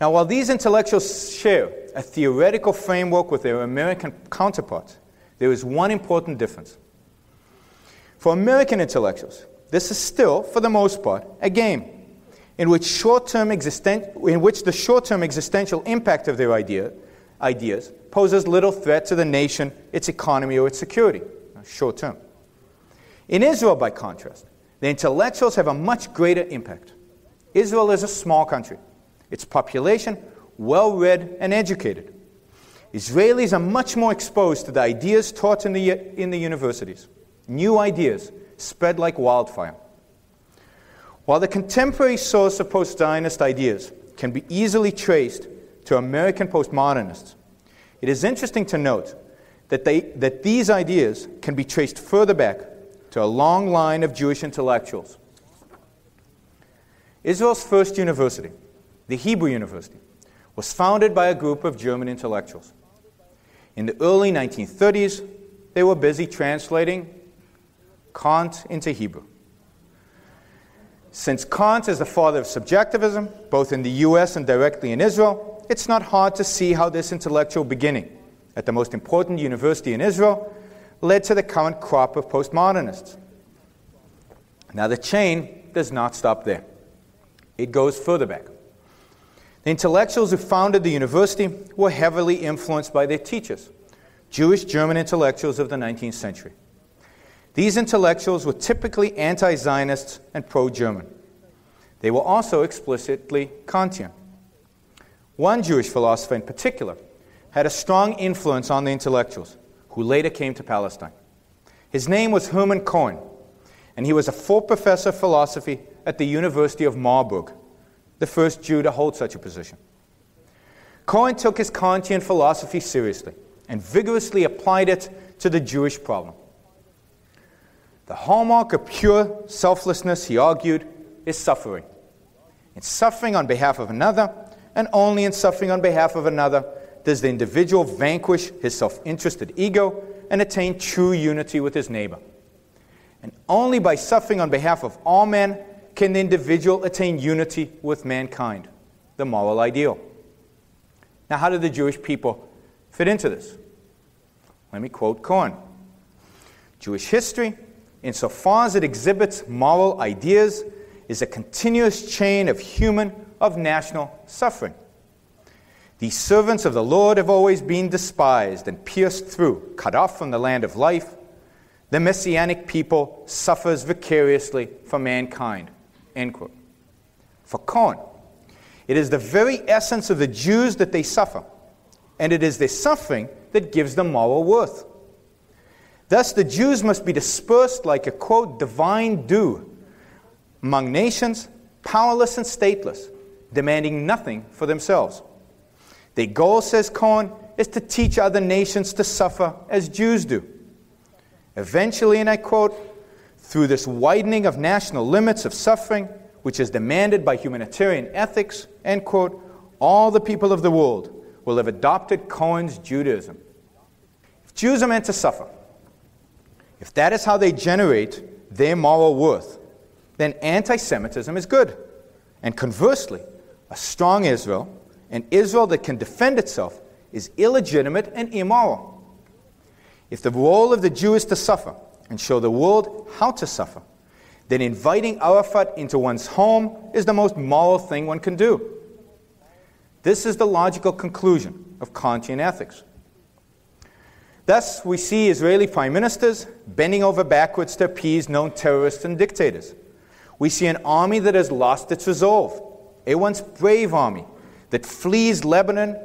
Now, while these intellectuals share a theoretical framework with their American counterparts, there is one important difference. For American intellectuals, this is still, for the most part, a game in which, short-term existen- in which the short-term existential impact of their idea, ideas poses little threat to the nation, its economy, or its security, short term. In Israel, by contrast, the intellectuals have a much greater impact. Israel is a small country, its population well read and educated. Israelis are much more exposed to the ideas taught in the, in the universities. New ideas spread like wildfire. While the contemporary source of post Zionist ideas can be easily traced to American postmodernists, it is interesting to note that, they, that these ideas can be traced further back to a long line of Jewish intellectuals. Israel's first university, the Hebrew University, was founded by a group of German intellectuals. In the early 1930s, they were busy translating Kant into Hebrew. Since Kant is the father of subjectivism, both in the US and directly in Israel, it's not hard to see how this intellectual beginning at the most important university in Israel led to the current crop of postmodernists. Now, the chain does not stop there, it goes further back. The intellectuals who founded the university were heavily influenced by their teachers, Jewish German intellectuals of the 19th century. These intellectuals were typically anti Zionists and pro German. They were also explicitly Kantian. One Jewish philosopher in particular had a strong influence on the intellectuals who later came to Palestine. His name was Hermann Cohen, and he was a full professor of philosophy at the University of Marburg the first Jew to hold such a position. Cohen took his Kantian philosophy seriously and vigorously applied it to the Jewish problem. The hallmark of pure selflessness, he argued, is suffering. In suffering on behalf of another, and only in suffering on behalf of another does the individual vanquish his self interested ego and attain true unity with his neighbor. And only by suffering on behalf of all men can the individual attain unity with mankind, the moral ideal. Now, how did the Jewish people fit into this? Let me quote Cohen Jewish history, insofar as it exhibits moral ideas, is a continuous chain of human, of national suffering. These servants of the Lord have always been despised and pierced through, cut off from the land of life. The messianic people suffers vicariously for mankind. End quote. For Cohen, it is the very essence of the Jews that they suffer, and it is their suffering that gives them moral worth. Thus, the Jews must be dispersed like a quote, divine dew among nations, powerless and stateless, demanding nothing for themselves. Their goal, says Cohen, is to teach other nations to suffer as Jews do. Eventually, and I quote, through this widening of national limits of suffering, which is demanded by humanitarian ethics, end quote, all the people of the world will have adopted Cohen's Judaism. If Jews are meant to suffer, if that is how they generate their moral worth, then anti Semitism is good. And conversely, a strong Israel, an Israel that can defend itself, is illegitimate and immoral. If the role of the Jew is to suffer, and show the world how to suffer, then inviting Arafat into one's home is the most moral thing one can do. This is the logical conclusion of Kantian ethics. Thus, we see Israeli prime ministers bending over backwards to appease known terrorists and dictators. We see an army that has lost its resolve, a once brave army that flees Lebanon,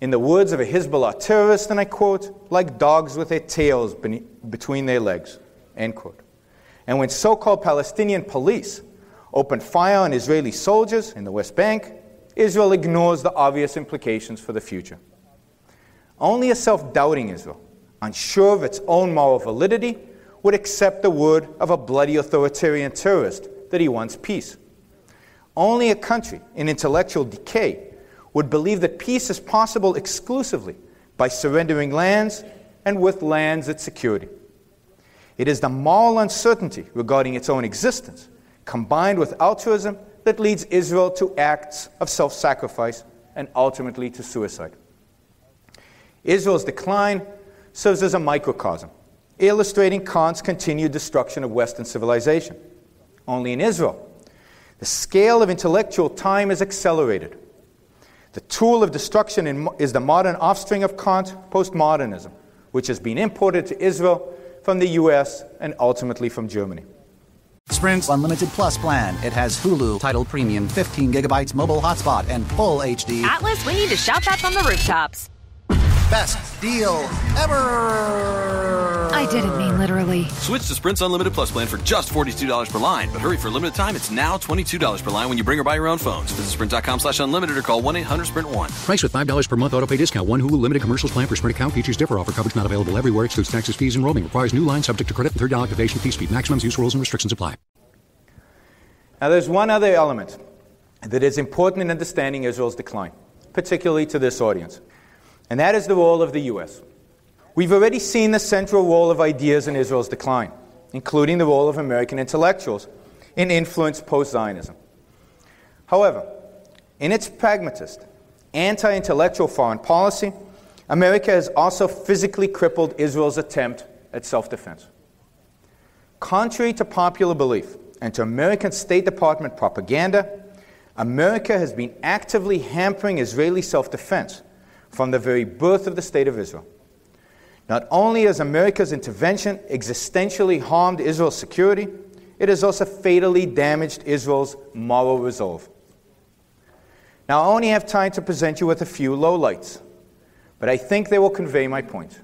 in the words of a Hezbollah terrorist, and I quote, like dogs with their tails between their legs, end quote. And when so called Palestinian police opened fire on Israeli soldiers in the West Bank, Israel ignores the obvious implications for the future. Only a self doubting Israel, unsure of its own moral validity, would accept the word of a bloody authoritarian terrorist that he wants peace. Only a country in intellectual decay would believe that peace is possible exclusively by surrendering lands, and with lands its security. It is the moral uncertainty regarding its own existence, combined with altruism, that leads Israel to acts of self sacrifice and ultimately to suicide. Israel's decline serves as a microcosm, illustrating Kant's continued destruction of Western civilization. Only in Israel, the scale of intellectual time is accelerated. The tool of destruction is the modern offspring of Kant, postmodernism, which has been imported to Israel from the US and ultimately from Germany. Sprint's Unlimited Plus plan. It has Hulu, Tidal Premium, 15 gigabytes mobile hotspot, and full HD. Atlas, we need to shout that from the rooftops. Best deal ever! I didn't mean literally. Switch to Sprint's Unlimited Plus plan for just $42 per line. But hurry for a limited time, it's now $22 per line when you bring or buy your own phones. Visit sprint.com slash unlimited or call 1-800-SPRINT1. Price with $5 per month auto pay discount. One Hulu limited commercials plan for Sprint account. Features differ. Offer coverage not available everywhere. Excludes taxes, fees, and roaming. Requires new line subject to credit and $30 activation fee speed. Maximums use rules and restrictions apply. Now there's one other element that is important in understanding Israel's decline, particularly to this audience and that is the role of the U.S. We've already seen the central role of ideas in Israel's decline, including the role of American intellectuals in influence post Zionism. However, in its pragmatist, anti intellectual foreign policy, America has also physically crippled Israel's attempt at self defense. Contrary to popular belief and to American State Department propaganda, America has been actively hampering Israeli self defense from the very birth of the State of Israel. Not only has America's intervention existentially harmed Israel's security, it has also fatally damaged Israel's moral resolve. Now, I only have time to present you with a few lowlights, but I think they will convey my point.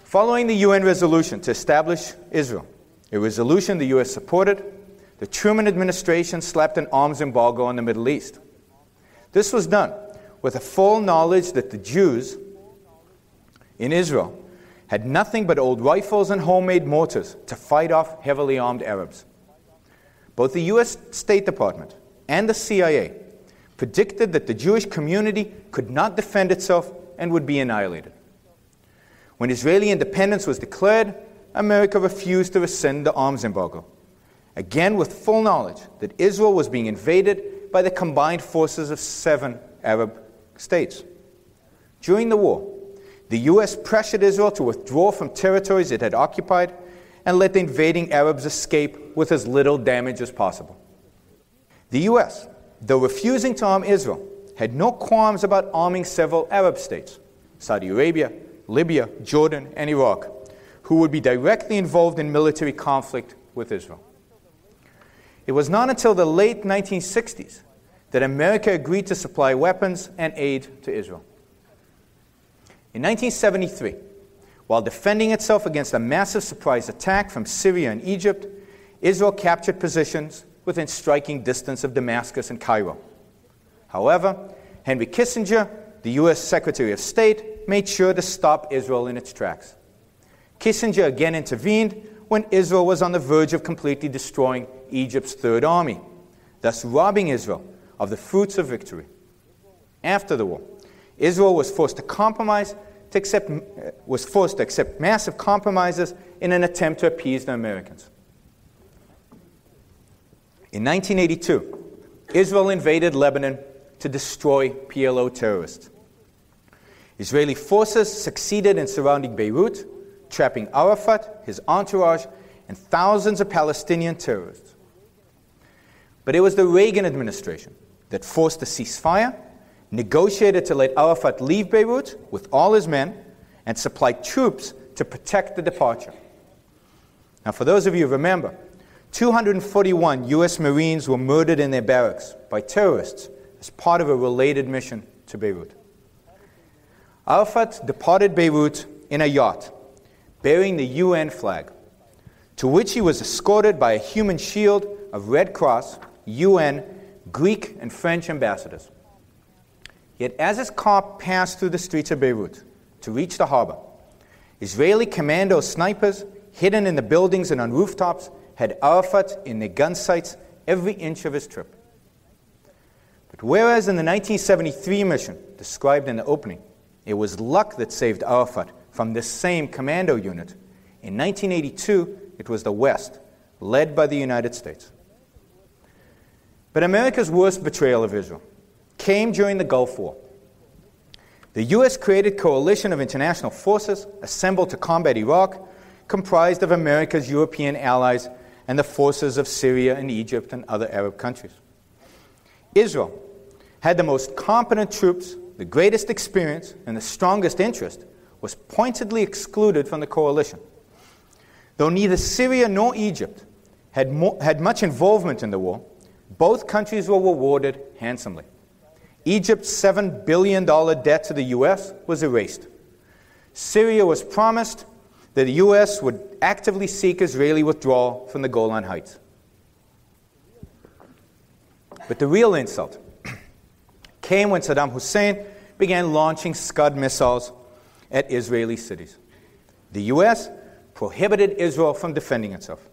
Following the UN resolution to establish Israel, a resolution the US supported, the Truman administration slapped an arms embargo on the Middle East. This was done with a full knowledge that the Jews in Israel had nothing but old rifles and homemade mortars to fight off heavily armed Arabs. Both the US State Department and the CIA predicted that the Jewish community could not defend itself and would be annihilated. When Israeli independence was declared, America refused to rescind the arms embargo, again with full knowledge that Israel was being invaded by the combined forces of seven Arab states. During the war, the U.S. pressured Israel to withdraw from territories it had occupied and let the invading Arabs escape with as little damage as possible. The U.S., though refusing to arm Israel, had no qualms about arming several Arab states Saudi Arabia, Libya, Jordan, and Iraq, who would be directly involved in military conflict with Israel. It was not until the late 1960s that America agreed to supply weapons and aid to Israel. In 1973, while defending itself against a massive surprise attack from Syria and Egypt, Israel captured positions within striking distance of Damascus and Cairo. However, Henry Kissinger, the U.S. Secretary of State, made sure to stop Israel in its tracks. Kissinger again intervened when Israel was on the verge of completely destroying Egypt's Third Army, thus robbing Israel of the fruits of victory. After the war, Israel was forced to compromise to accept, uh, was forced to accept massive compromises in an attempt to appease the Americans. In 1982, Israel invaded Lebanon to destroy PLO terrorists. Israeli forces succeeded in surrounding Beirut, trapping Arafat, his entourage, and thousands of Palestinian terrorists. But it was the Reagan administration that forced a ceasefire, negotiated to let Arafat leave Beirut with all his men, and supplied troops to protect the departure. Now, for those of you who remember, 241 U.S. Marines were murdered in their barracks by terrorists as part of a related mission to Beirut. Arafat departed Beirut in a yacht bearing the UN flag, to which he was escorted by a human shield of Red Cross, UN, Greek and French ambassadors. Yet, as his car passed through the streets of Beirut to reach the harbor, Israeli commando snipers hidden in the buildings and on rooftops had Arafat in their gun sights every inch of his trip. But whereas in the 1973 mission described in the opening, it was luck that saved Arafat from this same commando unit. In 1982, it was the West, led by the United States. But America's worst betrayal of Israel came during the Gulf War. The U.S. created coalition of international forces assembled to combat Iraq, comprised of America's European allies and the forces of Syria and Egypt and other Arab countries. Israel had the most competent troops, the greatest experience, and the strongest interest, was pointedly excluded from the coalition. Though neither Syria nor Egypt had, mo- had much involvement in the war, both countries were rewarded handsomely. Egypt's $7 billion debt to the U.S. was erased. Syria was promised that the U.S. would actively seek Israeli withdrawal from the Golan Heights. But the real insult came when Saddam Hussein began launching Scud missiles at Israeli cities. The U.S. prohibited Israel from defending itself.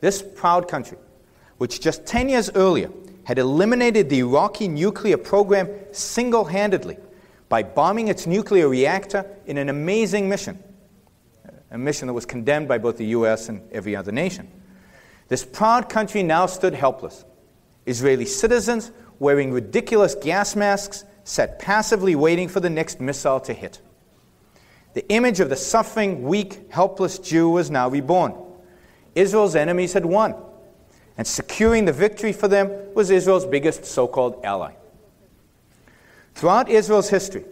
This proud country, which just 10 years earlier had eliminated the Iraqi nuclear program single handedly by bombing its nuclear reactor in an amazing mission, a mission that was condemned by both the US and every other nation. This proud country now stood helpless. Israeli citizens wearing ridiculous gas masks sat passively waiting for the next missile to hit. The image of the suffering, weak, helpless Jew was now reborn. Israel's enemies had won and securing the victory for them was Israel's biggest so called ally. Throughout Israel's history,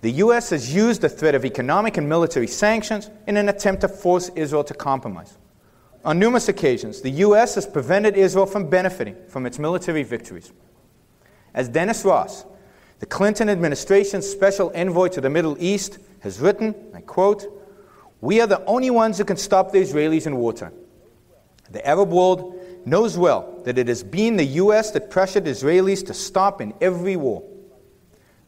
the U.S. has used the threat of economic and military sanctions in an attempt to force Israel to compromise. On numerous occasions, the U.S. has prevented Israel from benefiting from its military victories. As Dennis Ross, the Clinton administration's special envoy to the Middle East, has written, I quote, We are the only ones who can stop the Israelis in wartime. The Arab world knows well that it has been the U.S. that pressured Israelis to stop in every war.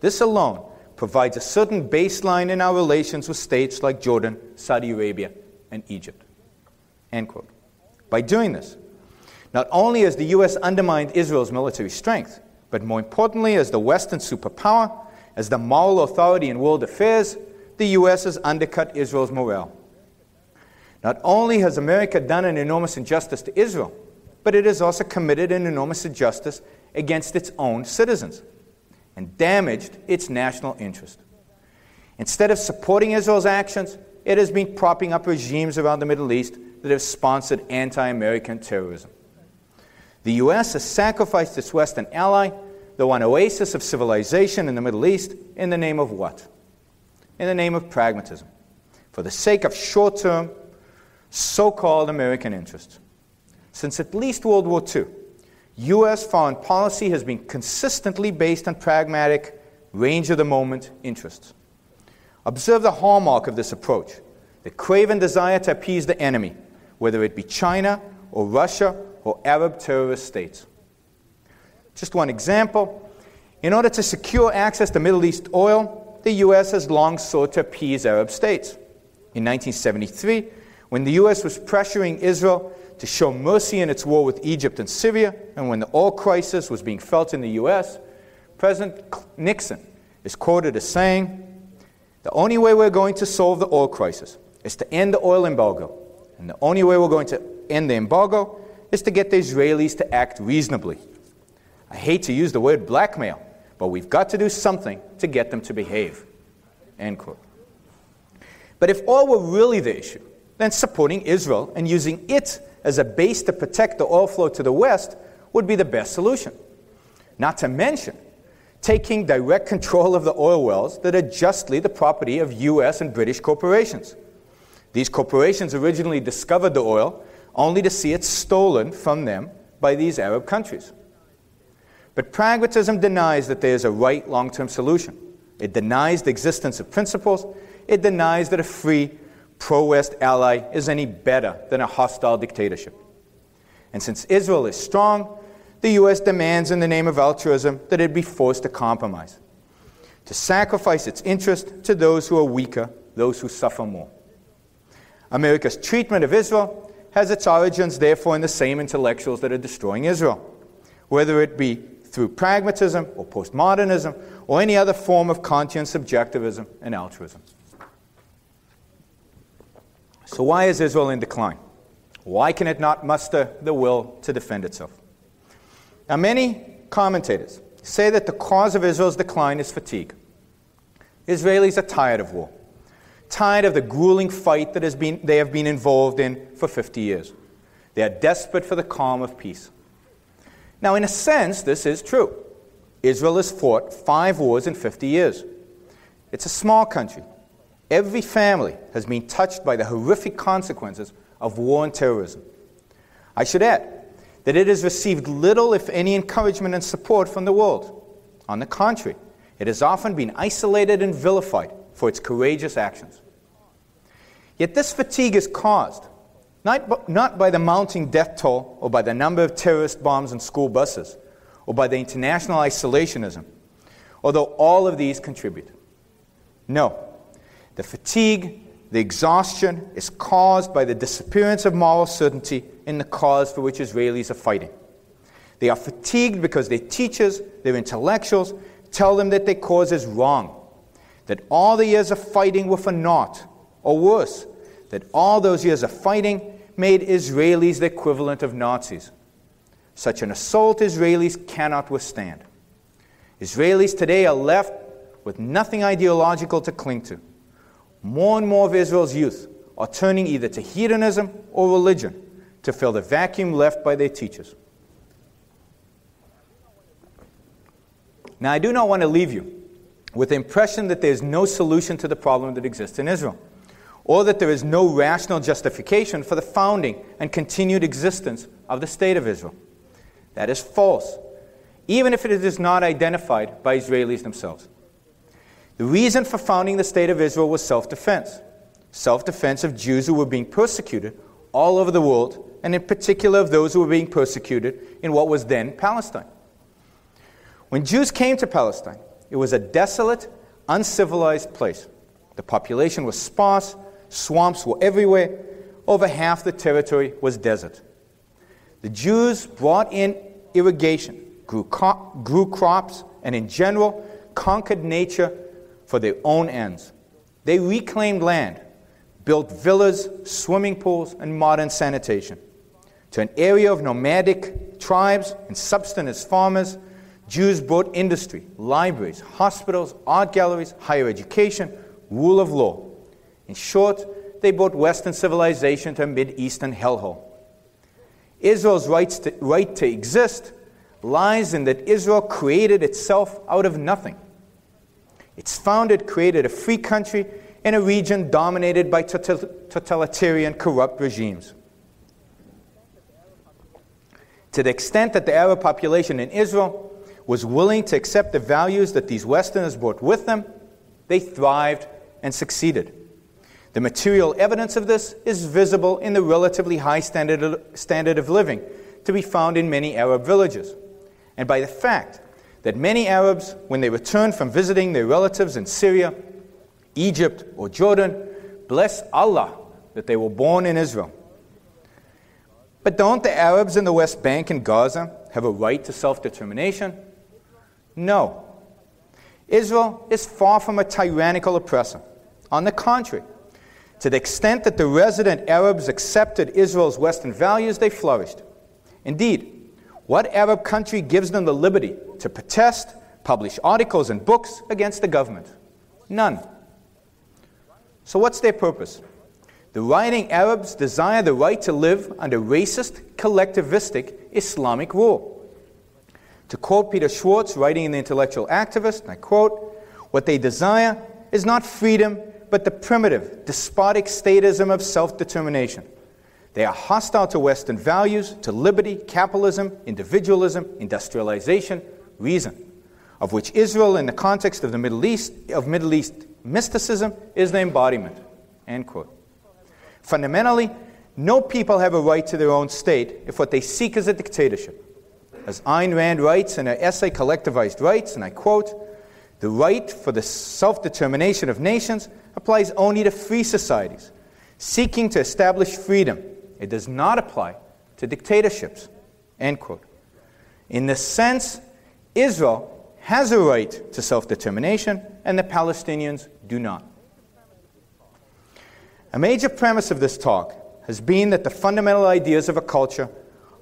This alone provides a certain baseline in our relations with states like Jordan, Saudi Arabia, and Egypt. End quote. By doing this, not only has the U.S. undermined Israel's military strength, but more importantly, as the Western superpower, as the moral authority in world affairs, the U.S. has undercut Israel's morale. Not only has America done an enormous injustice to Israel, but it has also committed an enormous injustice against its own citizens and damaged its national interest. Instead of supporting Israel's actions, it has been propping up regimes around the Middle East that have sponsored anti American terrorism. The U.S. has sacrificed its Western ally, the one oasis of civilization in the Middle East, in the name of what? In the name of pragmatism, for the sake of short term, so called American interests. Since at least World War II, U.S. foreign policy has been consistently based on pragmatic, range of the moment interests. Observe the hallmark of this approach the craven desire to appease the enemy, whether it be China or Russia or Arab terrorist states. Just one example in order to secure access to Middle East oil, the U.S. has long sought to appease Arab states. In 1973, when the U.S. was pressuring Israel to show mercy in its war with Egypt and Syria, and when the oil crisis was being felt in the U.S., President Nixon is quoted as saying, The only way we're going to solve the oil crisis is to end the oil embargo. And the only way we're going to end the embargo is to get the Israelis to act reasonably. I hate to use the word blackmail, but we've got to do something to get them to behave. End quote. But if oil were really the issue, then supporting Israel and using it as a base to protect the oil flow to the west would be the best solution. Not to mention taking direct control of the oil wells that are justly the property of US and British corporations. These corporations originally discovered the oil only to see it stolen from them by these Arab countries. But pragmatism denies that there is a right long term solution. It denies the existence of principles. It denies that a free, pro West ally is any better than a hostile dictatorship. And since Israel is strong, the U.S. demands, in the name of altruism, that it be forced to compromise, to sacrifice its interest to those who are weaker, those who suffer more. America's treatment of Israel has its origins, therefore, in the same intellectuals that are destroying Israel, whether it be through pragmatism or postmodernism or any other form of conscience subjectivism and altruism. So, why is Israel in decline? Why can it not muster the will to defend itself? Now, many commentators say that the cause of Israel's decline is fatigue. Israelis are tired of war, tired of the grueling fight that has been, they have been involved in for 50 years. They are desperate for the calm of peace. Now, in a sense, this is true. Israel has fought five wars in 50 years. It's a small country. Every family has been touched by the horrific consequences of war and terrorism. I should add that it has received little, if any, encouragement and support from the world. On the contrary, it has often been isolated and vilified for its courageous actions. Yet this fatigue is caused not, not by the mounting death toll or by the number of terrorist bombs and school buses or by the international isolationism, although all of these contribute. No, the fatigue, the exhaustion is caused by the disappearance of moral certainty in the cause for which Israelis are fighting. They are fatigued because their teachers, their intellectuals, tell them that their cause is wrong, that all the years of fighting were for naught, or worse, that all those years of fighting made Israelis the equivalent of Nazis. Such an assault Israelis cannot withstand. Israelis today are left with nothing ideological to cling to. More and more of Israel's youth are turning either to hedonism or religion to fill the vacuum left by their teachers. Now, I do not want to leave you with the impression that there is no solution to the problem that exists in Israel, or that there is no rational justification for the founding and continued existence of the State of Israel. That is false, even if it is not identified by Israelis themselves. The reason for founding the State of Israel was self defense self defense of Jews who were being persecuted all over the world, and in particular of those who were being persecuted in what was then Palestine. When Jews came to Palestine, it was a desolate, uncivilized place. The population was sparse, swamps were everywhere, over half the territory was desert. The Jews brought in irrigation, grew, co- grew crops, and in general conquered nature for their own ends. They reclaimed land, built villas, swimming pools, and modern sanitation. To an area of nomadic tribes and subsistence farmers, Jews brought industry, libraries, hospitals, art galleries, higher education, rule of law. In short, they brought Western civilization to a Mid-Eastern hellhole. Israel's to, right to exist lies in that Israel created itself out of nothing. Its founder created a free country in a region dominated by totalitarian, corrupt regimes. To the extent that the Arab population in Israel was willing to accept the values that these Westerners brought with them, they thrived and succeeded. The material evidence of this is visible in the relatively high standard of, standard of living to be found in many Arab villages, and by the fact that many Arabs, when they return from visiting their relatives in Syria, Egypt, or Jordan, bless Allah that they were born in Israel. But don't the Arabs in the West Bank and Gaza have a right to self determination? No. Israel is far from a tyrannical oppressor. On the contrary, to the extent that the resident Arabs accepted Israel's Western values, they flourished. Indeed, what Arab country gives them the liberty to protest, publish articles and books against the government? None. So, what's their purpose? The rioting Arabs desire the right to live under racist, collectivistic Islamic rule. To quote Peter Schwartz, writing in The Intellectual Activist, and I quote, What they desire is not freedom, but the primitive, despotic statism of self determination. They are hostile to Western values, to liberty, capitalism, individualism, industrialization, reason, of which Israel, in the context of the Middle East, of Middle East mysticism, is the embodiment. End quote. Fundamentally, no people have a right to their own state if what they seek is a dictatorship. As Ayn Rand writes in her essay Collectivized Rights, and I quote, the right for the self determination of nations applies only to free societies seeking to establish freedom it does not apply to dictatorships. End quote. In this sense, Israel has a right to self determination, and the Palestinians do not. A major premise of this talk has been that the fundamental ideas of a culture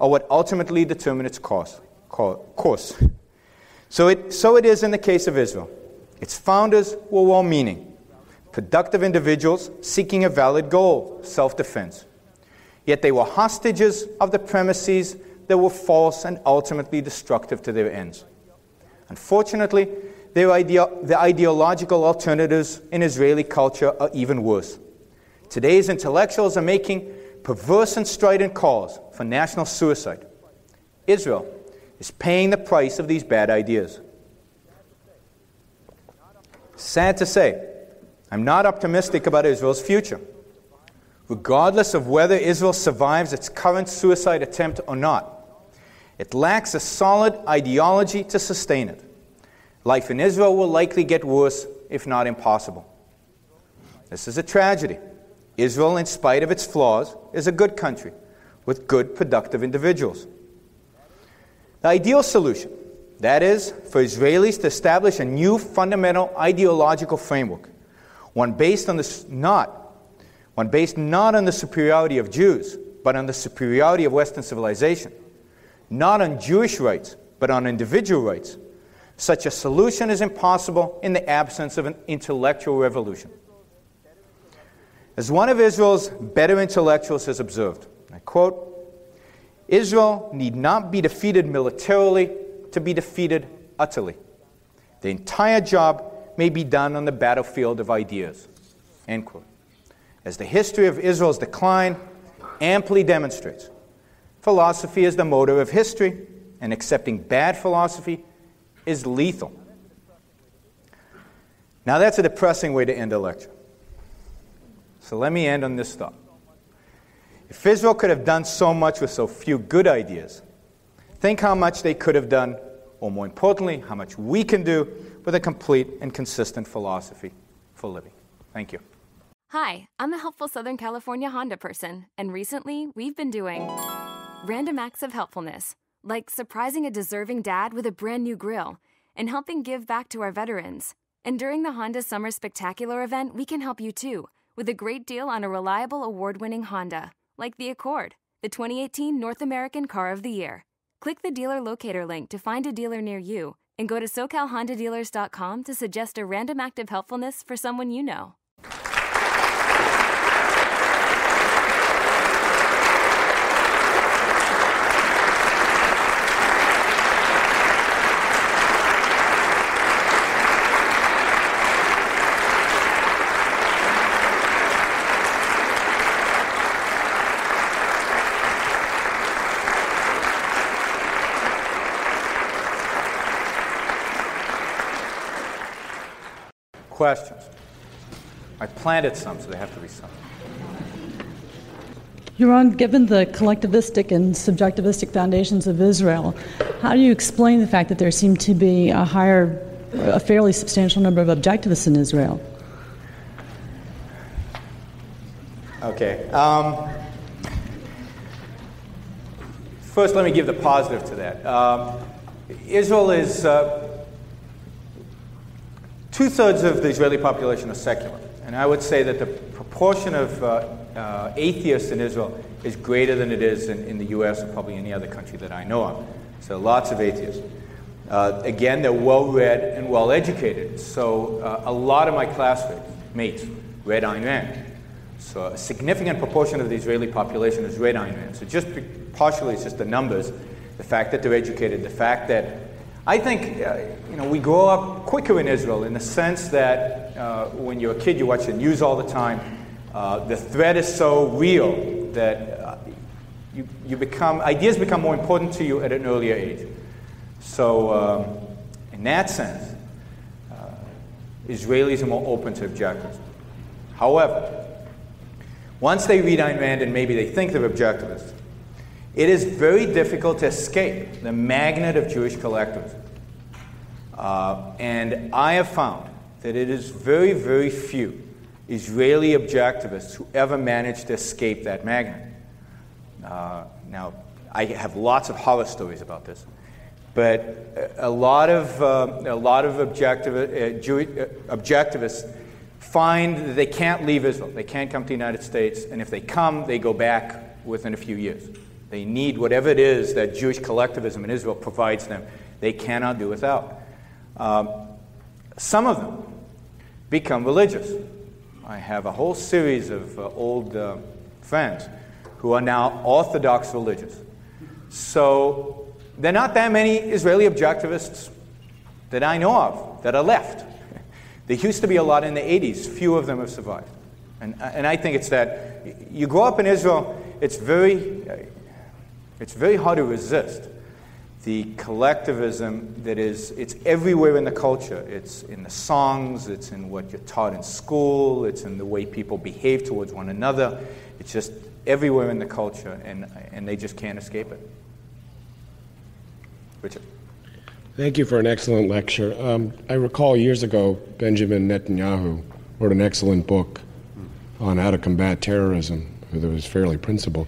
are what ultimately determine its course. course. So, it, so it is in the case of Israel. Its founders were well meaning, productive individuals seeking a valid goal self defense. Yet they were hostages of the premises that were false and ultimately destructive to their ends. Unfortunately, their ideo- the ideological alternatives in Israeli culture are even worse. Today's intellectuals are making perverse and strident calls for national suicide. Israel is paying the price of these bad ideas. Sad to say, I'm not optimistic about Israel's future. Regardless of whether Israel survives its current suicide attempt or not, it lacks a solid ideology to sustain it. Life in Israel will likely get worse, if not impossible. This is a tragedy. Israel, in spite of its flaws, is a good country with good, productive individuals. The ideal solution, that is, for Israelis to establish a new fundamental ideological framework, one based on the, not one based not on the superiority of Jews, but on the superiority of Western civilization, not on Jewish rights, but on individual rights. Such a solution is impossible in the absence of an intellectual revolution. As one of Israel's better intellectuals has observed, I quote, Israel need not be defeated militarily to be defeated utterly. The entire job may be done on the battlefield of ideas. End quote. As the history of Israel's decline amply demonstrates, philosophy is the motor of history, and accepting bad philosophy is lethal. Now, that's a depressing way to end a lecture. So let me end on this thought. If Israel could have done so much with so few good ideas, think how much they could have done, or more importantly, how much we can do with a complete and consistent philosophy for living. Thank you. Hi, I'm a helpful Southern California Honda person, and recently we've been doing random acts of helpfulness, like surprising a deserving dad with a brand new grill and helping give back to our veterans. And during the Honda Summer Spectacular event, we can help you too with a great deal on a reliable award winning Honda, like the Accord, the 2018 North American Car of the Year. Click the dealer locator link to find a dealer near you and go to SoCalHondaDealers.com to suggest a random act of helpfulness for someone you know. Questions? I planted some, so they have to be some. Yaron, given the collectivistic and subjectivistic foundations of Israel, how do you explain the fact that there seem to be a higher, a fairly substantial number of objectivists in Israel? Okay. Um, first, let me give the positive to that. Um, Israel is uh, Two thirds of the Israeli population are secular. And I would say that the proportion of uh, uh, atheists in Israel is greater than it is in, in, the US or probably any other country that I know of. So lots of atheists. Uh, again, they're well read and well educated. So uh, a lot of my classmates mates read Ayn Rand. So a significant proportion of the Israeli population is read Ayn Rand. So just partially it's just the numbers, the fact that they're educated, the fact that I think uh, you know we grow up quicker in Israel in the sense that uh, when you're a kid, you watch the news all the time. Uh, the threat is so real that uh, you, you become ideas become more important to you at an earlier age. So, um, in that sense, uh, Israelis are more open to objectives. However, once they read Ayn Rand and maybe they think they're objectivists, it is very difficult to escape the magnet of Jewish collectivism. Uh, and I have found that it is very, very few Israeli objectivists who ever manage to escape that magnet. Uh, now, I have lots of horror stories about this, but a lot of, uh, a lot of objectiv- uh, Jewish, uh, objectivists find that they can't leave Israel. They can't come to the United States, and if they come, they go back within a few years. They need whatever it is that Jewish collectivism in Israel provides them. They cannot do without. Um, some of them become religious. I have a whole series of uh, old uh, friends who are now Orthodox religious. So there are not that many Israeli objectivists that I know of that are left. <laughs> There used to be a lot in the 80s. Few of them have survived. And, and I think it's that you grow up in Israel, it's very, it's very hard to resist the collectivism that is it's everywhere in the culture. It's in the songs it's in what you're taught in school it's in the way people behave towards one another. It's just everywhere in the culture and, and they just can't escape it. Richard. Thank you for an excellent lecture. Um, i recall years ago benjamin netanyahu wrote an excellent book on how to combat terrorism that was fairly principled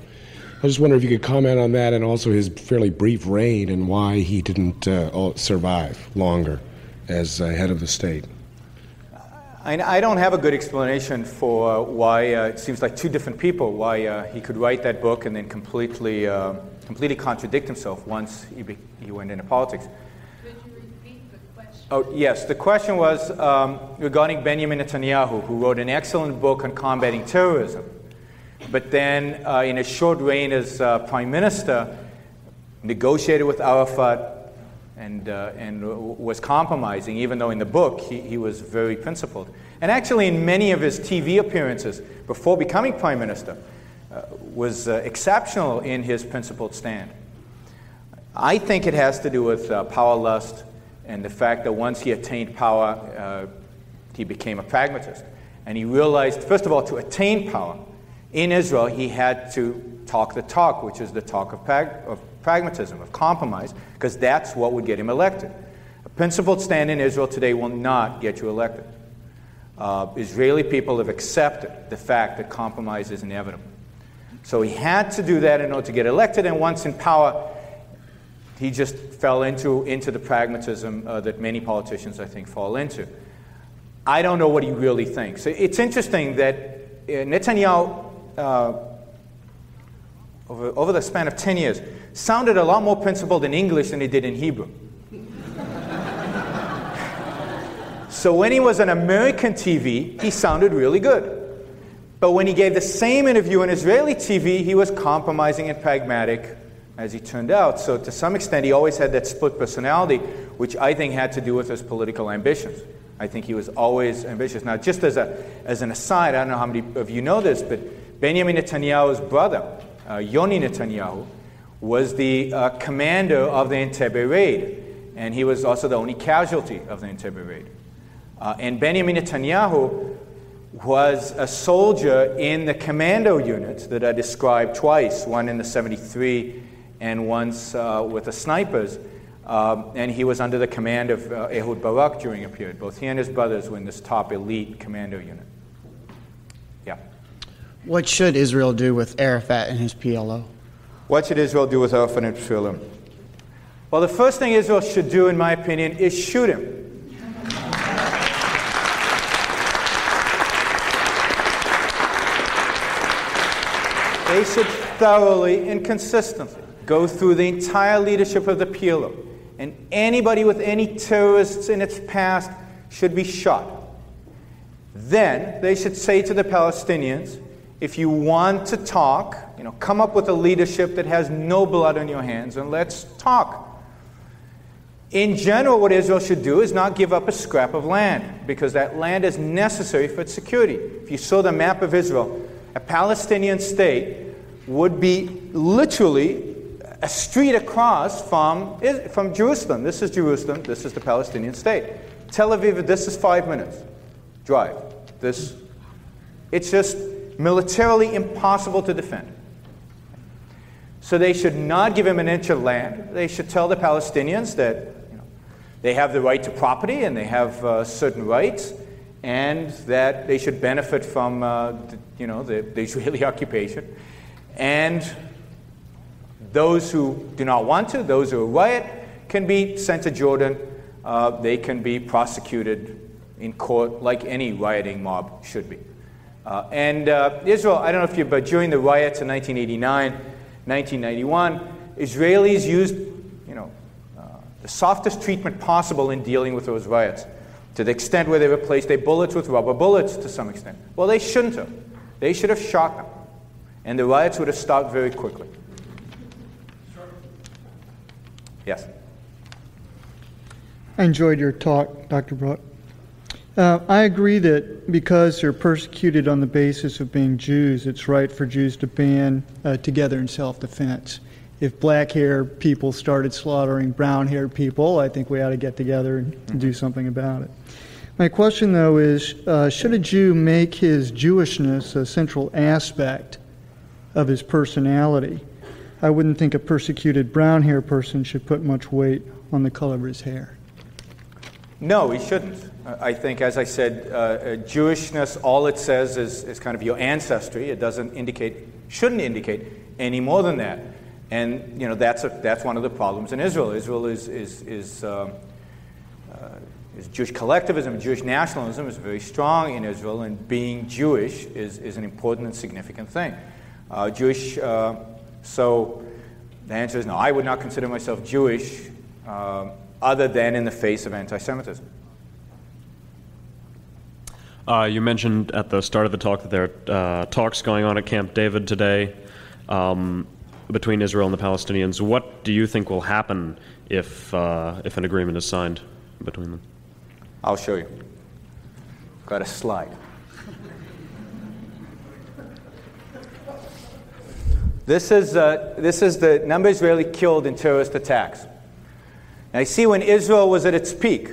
I just wonder if you could comment on that and also his fairly brief reign and why he didn't uh, survive longer as uh, head of the state. I, I, don't have a good explanation for why uh, it seems like two different people, why uh, he could write that book and then completely, uh, completely contradict himself once he, be, he went into politics. Oh, yes. The question was um, regarding Benjamin Netanyahu, who wrote an excellent book on combating terrorism. But then, uh, in a short reign as uh, prime minister, negotiated with Arafat and, uh, and was compromising, even though in the book he, he was very principled. And actually, in many of his TV appearances before becoming prime minister, uh, was uh, exceptional in his principled stand. I think it has to do with uh, power lust and the fact that once he attained power, he became a pragmatist. And he realized, first of all, to attain power, in Israel, he had to talk the talk, which is the talk of, prag- of pragmatism, of compromise, because that's what would get him elected. A principled stand in Israel today will not get you elected. Uh, Israeli people have accepted the fact that compromise is inevitable. So he had to do that in order to get elected, and once in power, he just fell into, into the pragmatism uh, that many politicians, I think, fall into. I don't know what he really thinks. It's interesting that uh, Netanyahu uh, over, over the span of 10 years, sounded a lot more principled in English than he did in Hebrew. <laughs> so when he was on American TV, he sounded really good. But when he gave the same interview on Israeli TV, he was compromising and pragmatic, as he turned out. So to some extent, he always had that split personality, which I think had to do with his political ambitions. I think he was always ambitious. Now, just as, a, as an aside, I don't know how many of you know this, but Benjamin Netanyahu's brother, uh, Yoni Netanyahu, was the uh, commander of the Entebbe raid, and he was also the only casualty of the Entebbe raid. Uh, and Benjamin Netanyahu was a soldier in the commando unit that I described twice, one in the 73 and once uh, with the snipers. Um, and he was under the command of uh, Ehud Barak during a period. Both he and his brothers were in this top elite commando unit. What should Israel do with Arafat and his PLO? What should Israel do with Arafat and PLO? Well, the first thing Israel should do, in my opinion, is shoot him. They should thoroughly and consistently go through the entire leadership of the PLO, and anybody with any terrorists in its past should be shot. Then they should say to the Palestinians, if you want to talk, you know, come up with a leadership that has no blood on your hands and let's talk. In general, what Israel should do is not give up a scrap of land because that land is necessary for its security. If you saw the map of Israel, a Palestinian state would be literally a street across from, from Jerusalem. This is Jerusalem, this is the Palestinian state. Tel Aviv, this is five minutes drive. This, it's just militarily impossible to defend. So they should not give him an inch of land. They should tell the Palestinians that you know, they have the right to property and they have uh, certain rights, and that they should benefit from uh, the, you know, the, the <laughs> Israeli occupation. And those who do not want to, those who riot, can be sent to Jordan. Uh, they can be prosecuted in court like any rioting mob should be. Uh, and uh, Israel, I don't know if you, but during the riots in 1989, 1991, Israelis used, you know, uh, the softest treatment possible in dealing with those riots, to the extent where they replaced their bullets with rubber bullets to some extent. Well, they shouldn't have. They should have shot them, and the riots would have stopped very quickly. Yes. I enjoyed your talk, Dr. Brook. Uh, I agree that because they're persecuted on the basis of being Jews, it's right for Jews to band uh, together in self defense. If black haired people started slaughtering brown haired people, I think we ought to get together and mm-hmm. do something about it. My question, though, is uh, should a Jew make his Jewishness a central aspect of his personality? I wouldn't think a persecuted brown haired person should put much weight on the color of his hair. No, he shouldn't. I think, as I said, uh, uh, Jewishness, all it says is, is kind of your ancestry. It doesn't indicate, shouldn't indicate any more than that. And, you know, that's, a, that's one of the problems in Israel. Israel is, is, is, um, uh, is Jewish collectivism, Jewish nationalism is very strong in Israel, and being Jewish is, is an important and significant thing. Uh, Jewish, uh, so the answer is no, I would not consider myself Jewish uh, other than in the face of anti Semitism. Uh, you mentioned at the start of the talk that there are uh, talks going on at Camp David today um, between Israel and the Palestinians. What do you think will happen if, uh, if an agreement is signed between them? I'll show you. Got a slide. This is, uh, this is the number Israeli killed in terrorist attacks. You see when Israel was at its peak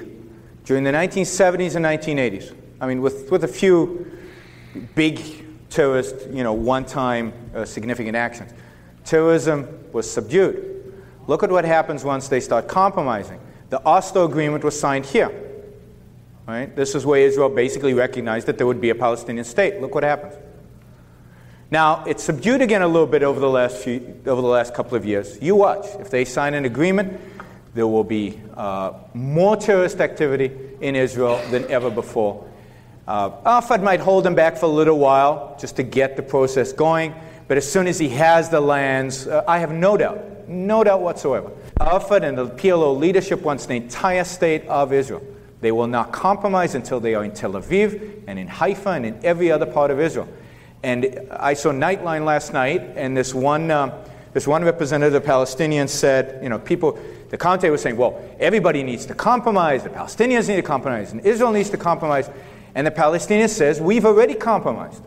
during the 1970s and 1980s. I mean, with, with a few big terrorist, you know, one-time uh, significant actions. Terrorism was subdued. Look at what happens once they start compromising. The Oslo Agreement was signed here. Right? This is where Israel basically recognized that there would be a Palestinian state. Look what happens. Now, it's subdued again a little bit over the last few, over the last couple of years. You watch. If they sign an agreement, there will be uh, more terrorist activity in Israel than ever before. Uh, might hold him back for a little while just to get the process going, but as soon as he has the lands, uh, I have no doubt, no doubt whatsoever. Arafat and the PLO leadership wants the entire state of Israel. They will not compromise until they are in Tel Aviv and in Haifa and in every other part of Israel. And I saw Nightline last night, and this one, uh, this one representative of the Palestinians said, you know, people, the commentator was saying, well, everybody needs to compromise, the Palestinians need to compromise, and Israel needs to compromise. And the Palestinian says, We've already compromised.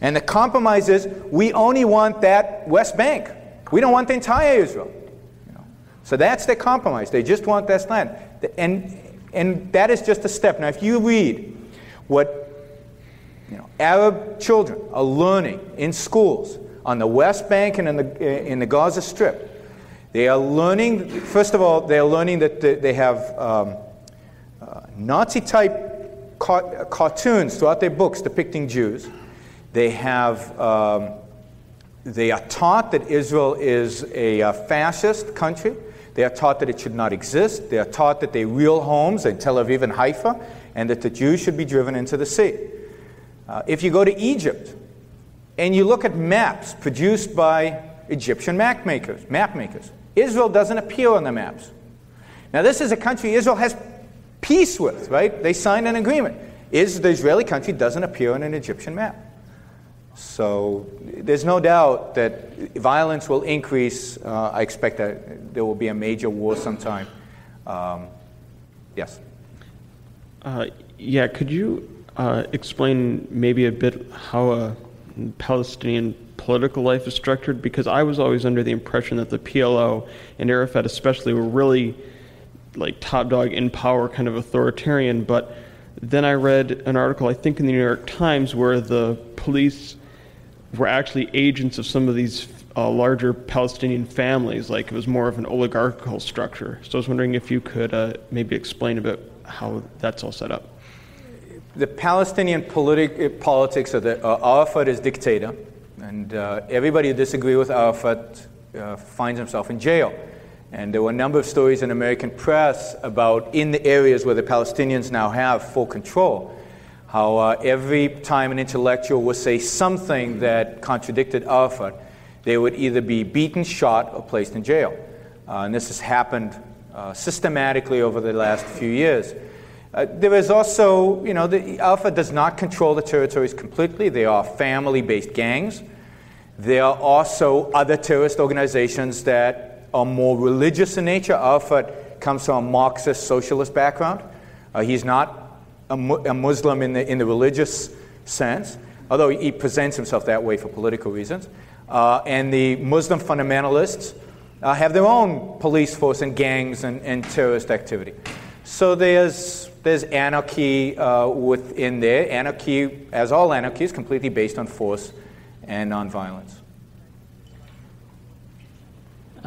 And the compromise is, we only want that West Bank. We don't want the entire Israel. You know? So that's their compromise. They just want this land. And, and that is just a step. Now, if you read what you know, Arab children are learning in schools on the West Bank and in the, in the Gaza Strip, they are learning, first of all, they are learning that they have um, uh, Nazi type cartoons throughout their books depicting Jews. They have um, they are taught that Israel is a, a, fascist country. They are taught that it should not exist. They are taught that they real homes in Tel Aviv and Haifa, and that the Jews should be driven into the sea. Uh, if you go to Egypt and you look at maps produced by Egyptian map makers, map makers, Israel doesn't appear on the maps. Now, this is a country Israel has peace with, right? They signed an agreement. Is the Israeli country doesn't appear on an Egyptian map. So there's no doubt that violence will increase. Uh, I expect that there will be a major war sometime. Um, yes. Uh, yeah, could you uh, explain maybe a bit how a Palestinian political life is structured? Because I was always under the impression that the PLO and Arafat, especially, were really like top dog in power kind of authoritarian. But then I read an article, I think in the New York Times, where the police were actually agents of some of these uh, larger Palestinian families. Like it was more of an oligarchical structure. So I was wondering if you could uh, maybe explain a bit how that's all set up. The Palestinian politi- politics of the uh, Arafat is dictator, and uh, everybody who disagrees with Arafat uh, finds himself in jail. And there were a number of stories in American press about in the areas where the Palestinians now have full control, how uh, every time an intellectual would say something that contradicted Arafat, they would either be beaten, shot, or placed in jail. Uh, and this has happened uh, systematically over the last few years. Uh, there is also, you know, the Arafat does not control the territories completely. They are family based gangs. There are also other terrorist organizations that are more religious in nature. Arafat comes from a Marxist socialist background. Uh, he's not a, a, Muslim in the, in the religious sense, although he presents himself that way for political reasons. Uh, and the Muslim fundamentalists uh, have their own police force and gangs and, and terrorist activity. So there's, there's anarchy uh, within there. Anarchy, as all anarchy, is completely based on force and nonviolence.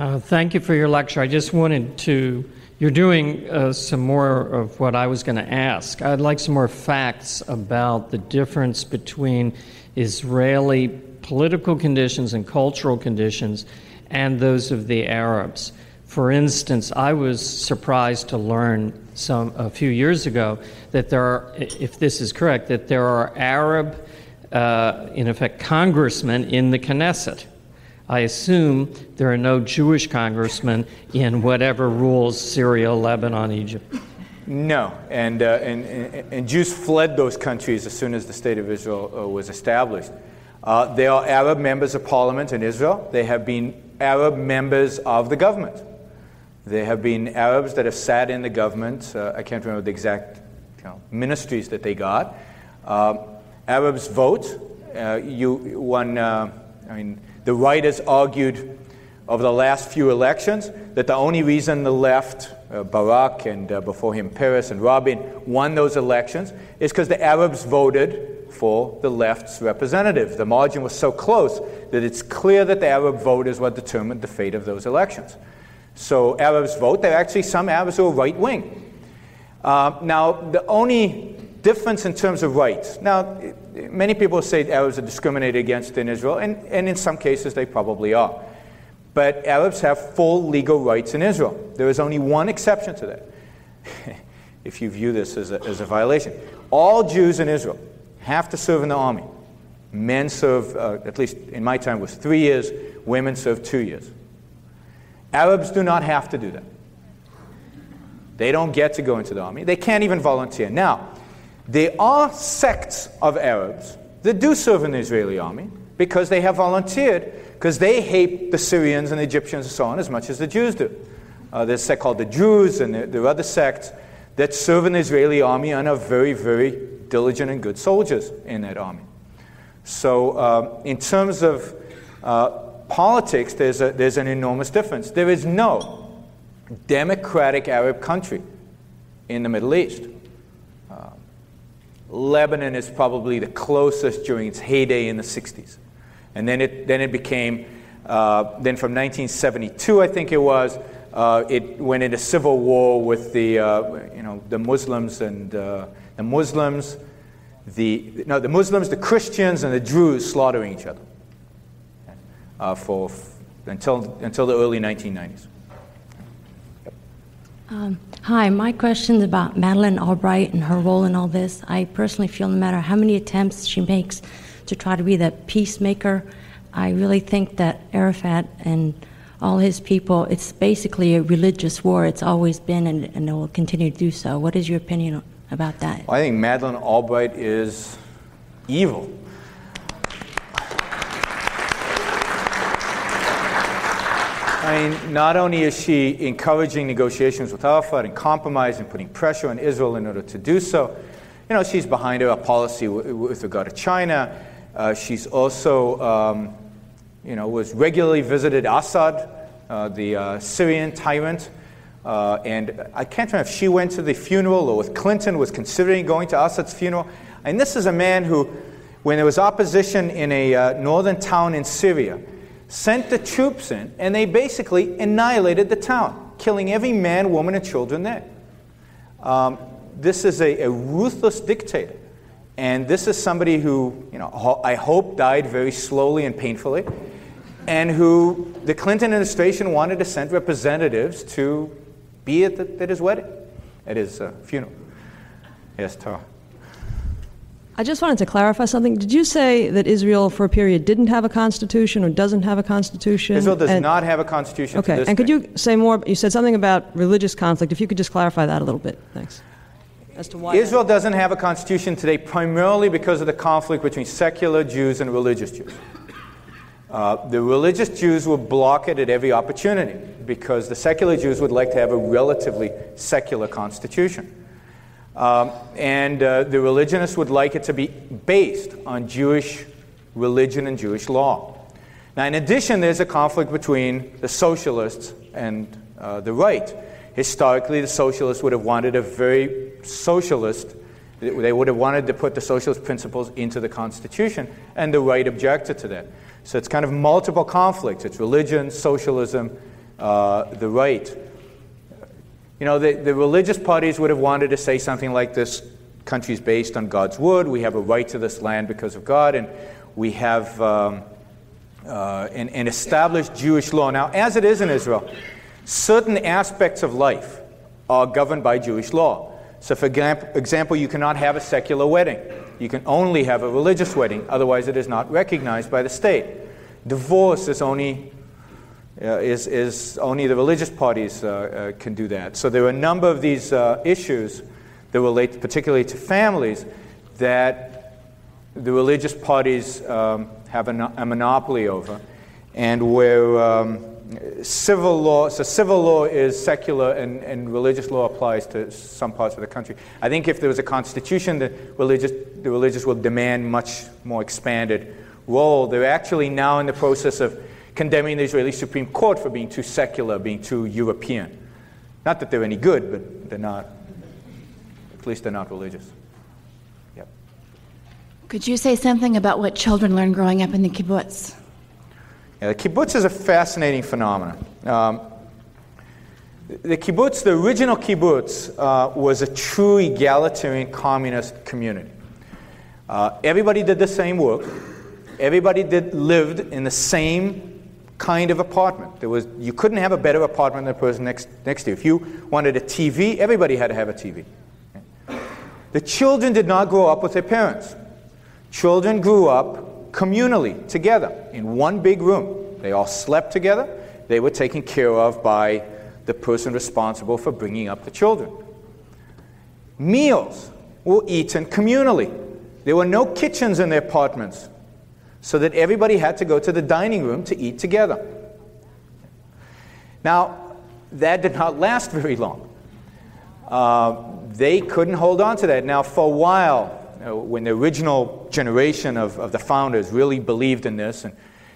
Uh, thank you for your lecture. I just wanted to, you're doing uh, some more of what I was going to ask. I'd like some more facts about the difference between Israeli political conditions and cultural conditions and those of the Arabs. For instance, I was surprised to learn some a few years ago that there are, if this is correct, that there are Arab, uh, in effect, congressmen in the Knesset. I assume there are no Jewish congressmen in whatever rules Syria, Lebanon, Egypt. No, and, uh, and, and, Jews fled those countries as soon as the State of Israel uh, was established. Uh, there are Arab members of parliament in Israel. They have been Arab members of the government. There have been Arabs that have sat in the government. Uh, I can't remember the exact you know, ministries that they got. Uh, Arabs vote. Uh, you, one, I mean, the right has argued over the last few elections that the only reason the left, uh, Barak and uh, before him Peres and Rabin, won those elections is because the Arabs voted for the left's representative. The margin was so close that it's clear that the Arab vote is what determined the fate of those elections. So Arabs vote. There are actually some Arabs who are right wing. Uh, now, the only difference in terms of rights. Now, many people say Arabs are discriminated against in Israel, and, and in some cases they probably are. But Arabs have full legal rights in Israel. There is only one exception to that, <laughs> if you view this as a, as a violation. All Jews in Israel have to serve in the army. Men serve, uh, at least in my time, was three years. Women serve two years. Arabs do not have to do that. They don't get to go into the army. They can't even volunteer. Now, there are sects of Arabs that do serve in the Israeli army because they have volunteered, because they hate the Syrians and the Egyptians and so on as much as the Jews do. Uh, there's a sect called the Druze, and there, there are other sects that serve in the Israeli army and are very, very diligent and good soldiers in that army. So, uh, in terms of uh, politics, there's, a, there's an enormous difference. There is no democratic Arab country in the Middle East. Lebanon is probably the closest during its heyday in the 60s. And then it, then it became, uh, then from 1972, I think it was, uh, it went into civil war with the, uh, you know, the Muslims and uh, the Muslims, the, no, the Muslims, the Christians, and the Druze slaughtering each other uh, for, until, until the early 1990s. Um, hi, my question is about Madeleine Albright and her role in all this. I personally feel no matter how many attempts she makes to try to be the peacemaker, I really think that Arafat and all his people, it's basically a religious war. It's always been and, and it will continue to do so. What is your opinion about that? I think Madeleine Albright is evil. Mean, not only is she encouraging negotiations with Arafat and compromise and putting pressure on Israel in order to do so, you know, she's behind a policy w- with regard to China. Uh, she's also, um, you know, was regularly visited Assad, uh, the uh, Syrian tyrant. Uh, and I can't remember if she went to the funeral or if Clinton was considering going to Assad's funeral. And this is a man who, when there was opposition in a uh, northern town in Syria, sent the troops in, and they basically annihilated the town, killing every man, woman, and children there. Um, this is a, a, ruthless dictator. And this is somebody who, you know, I hope died very slowly and painfully. and who the Clinton administration wanted to send representatives to be at, the, at his wedding, at his uh, funeral. Yes, Tara. I just wanted to clarify something. Did you say that Israel, for a period, didn't have a constitution or doesn't have a constitution? Israel does And- not have a constitution. Okay, this and could day. you say more? You said something about religious conflict. If you could just clarify that a little bit, thanks. As to why. Israel doesn't have a constitution today primarily because of the conflict between secular Jews and religious Jews. Uh, the religious Jews will block it at every opportunity because the secular Jews would like to have a relatively secular constitution. Um, and uh, the religionists would like it to be based on Jewish religion and Jewish law. Now, in addition, there's a conflict between the socialists and uh, the right. Historically, the socialists would have wanted a very socialist, they would have wanted to put the socialist principles into the Constitution, and the right objected to that. So it's kind of multiple conflicts it's religion, socialism, uh, the right. You know, the, the religious parties would have wanted to say something like this country is based on God's word, we have a right to this land because of God, and we have um, uh, an, an established Jewish law. Now, as it is in Israel, certain aspects of life are governed by Jewish law. So, for example, you cannot have a secular wedding. You can only have a religious wedding, otherwise, it is not recognized by the state. Divorce is only, is, is only the religious parties uh, uh, can do that. So, there are a number of these uh, issues that relate particularly to families that the religious parties um, have a, a monopoly over, and where um, civil law, so civil law is secular and, and religious law applies to some parts of the country. I think if there was a constitution, the religious, the religious will demand much more expanded role. They're actually now in the process of condemning the Israeli Supreme Court for being too secular, being too European. Not that they're any good, but they're not, at least they're not religious. Yep. Could you say something about what children learn growing up in the kibbutz? Yeah, the kibbutz is a fascinating phenomenon. Um, the kibbutz, the original kibbutz, uh, was a true egalitarian communist community. Uh, everybody did the same work. Everybody did, lived in the same kind of apartment. There was, you couldn't have a better apartment than the person next, next to you. If you wanted a TV, everybody had to have a TV. The children did not grow up with their parents. Children grew up communally together in one big room. They all slept together. They were taken care of by the person responsible for bringing up the children. Meals were eaten communally. There were no kitchens in their apartments, so that everybody had to go to the dining room to eat together. Now, that did not last <laughs> very long. Uh, they couldn't hold on to that. Now, for a while, you know, when the original generation of, of the founders really believed in this, and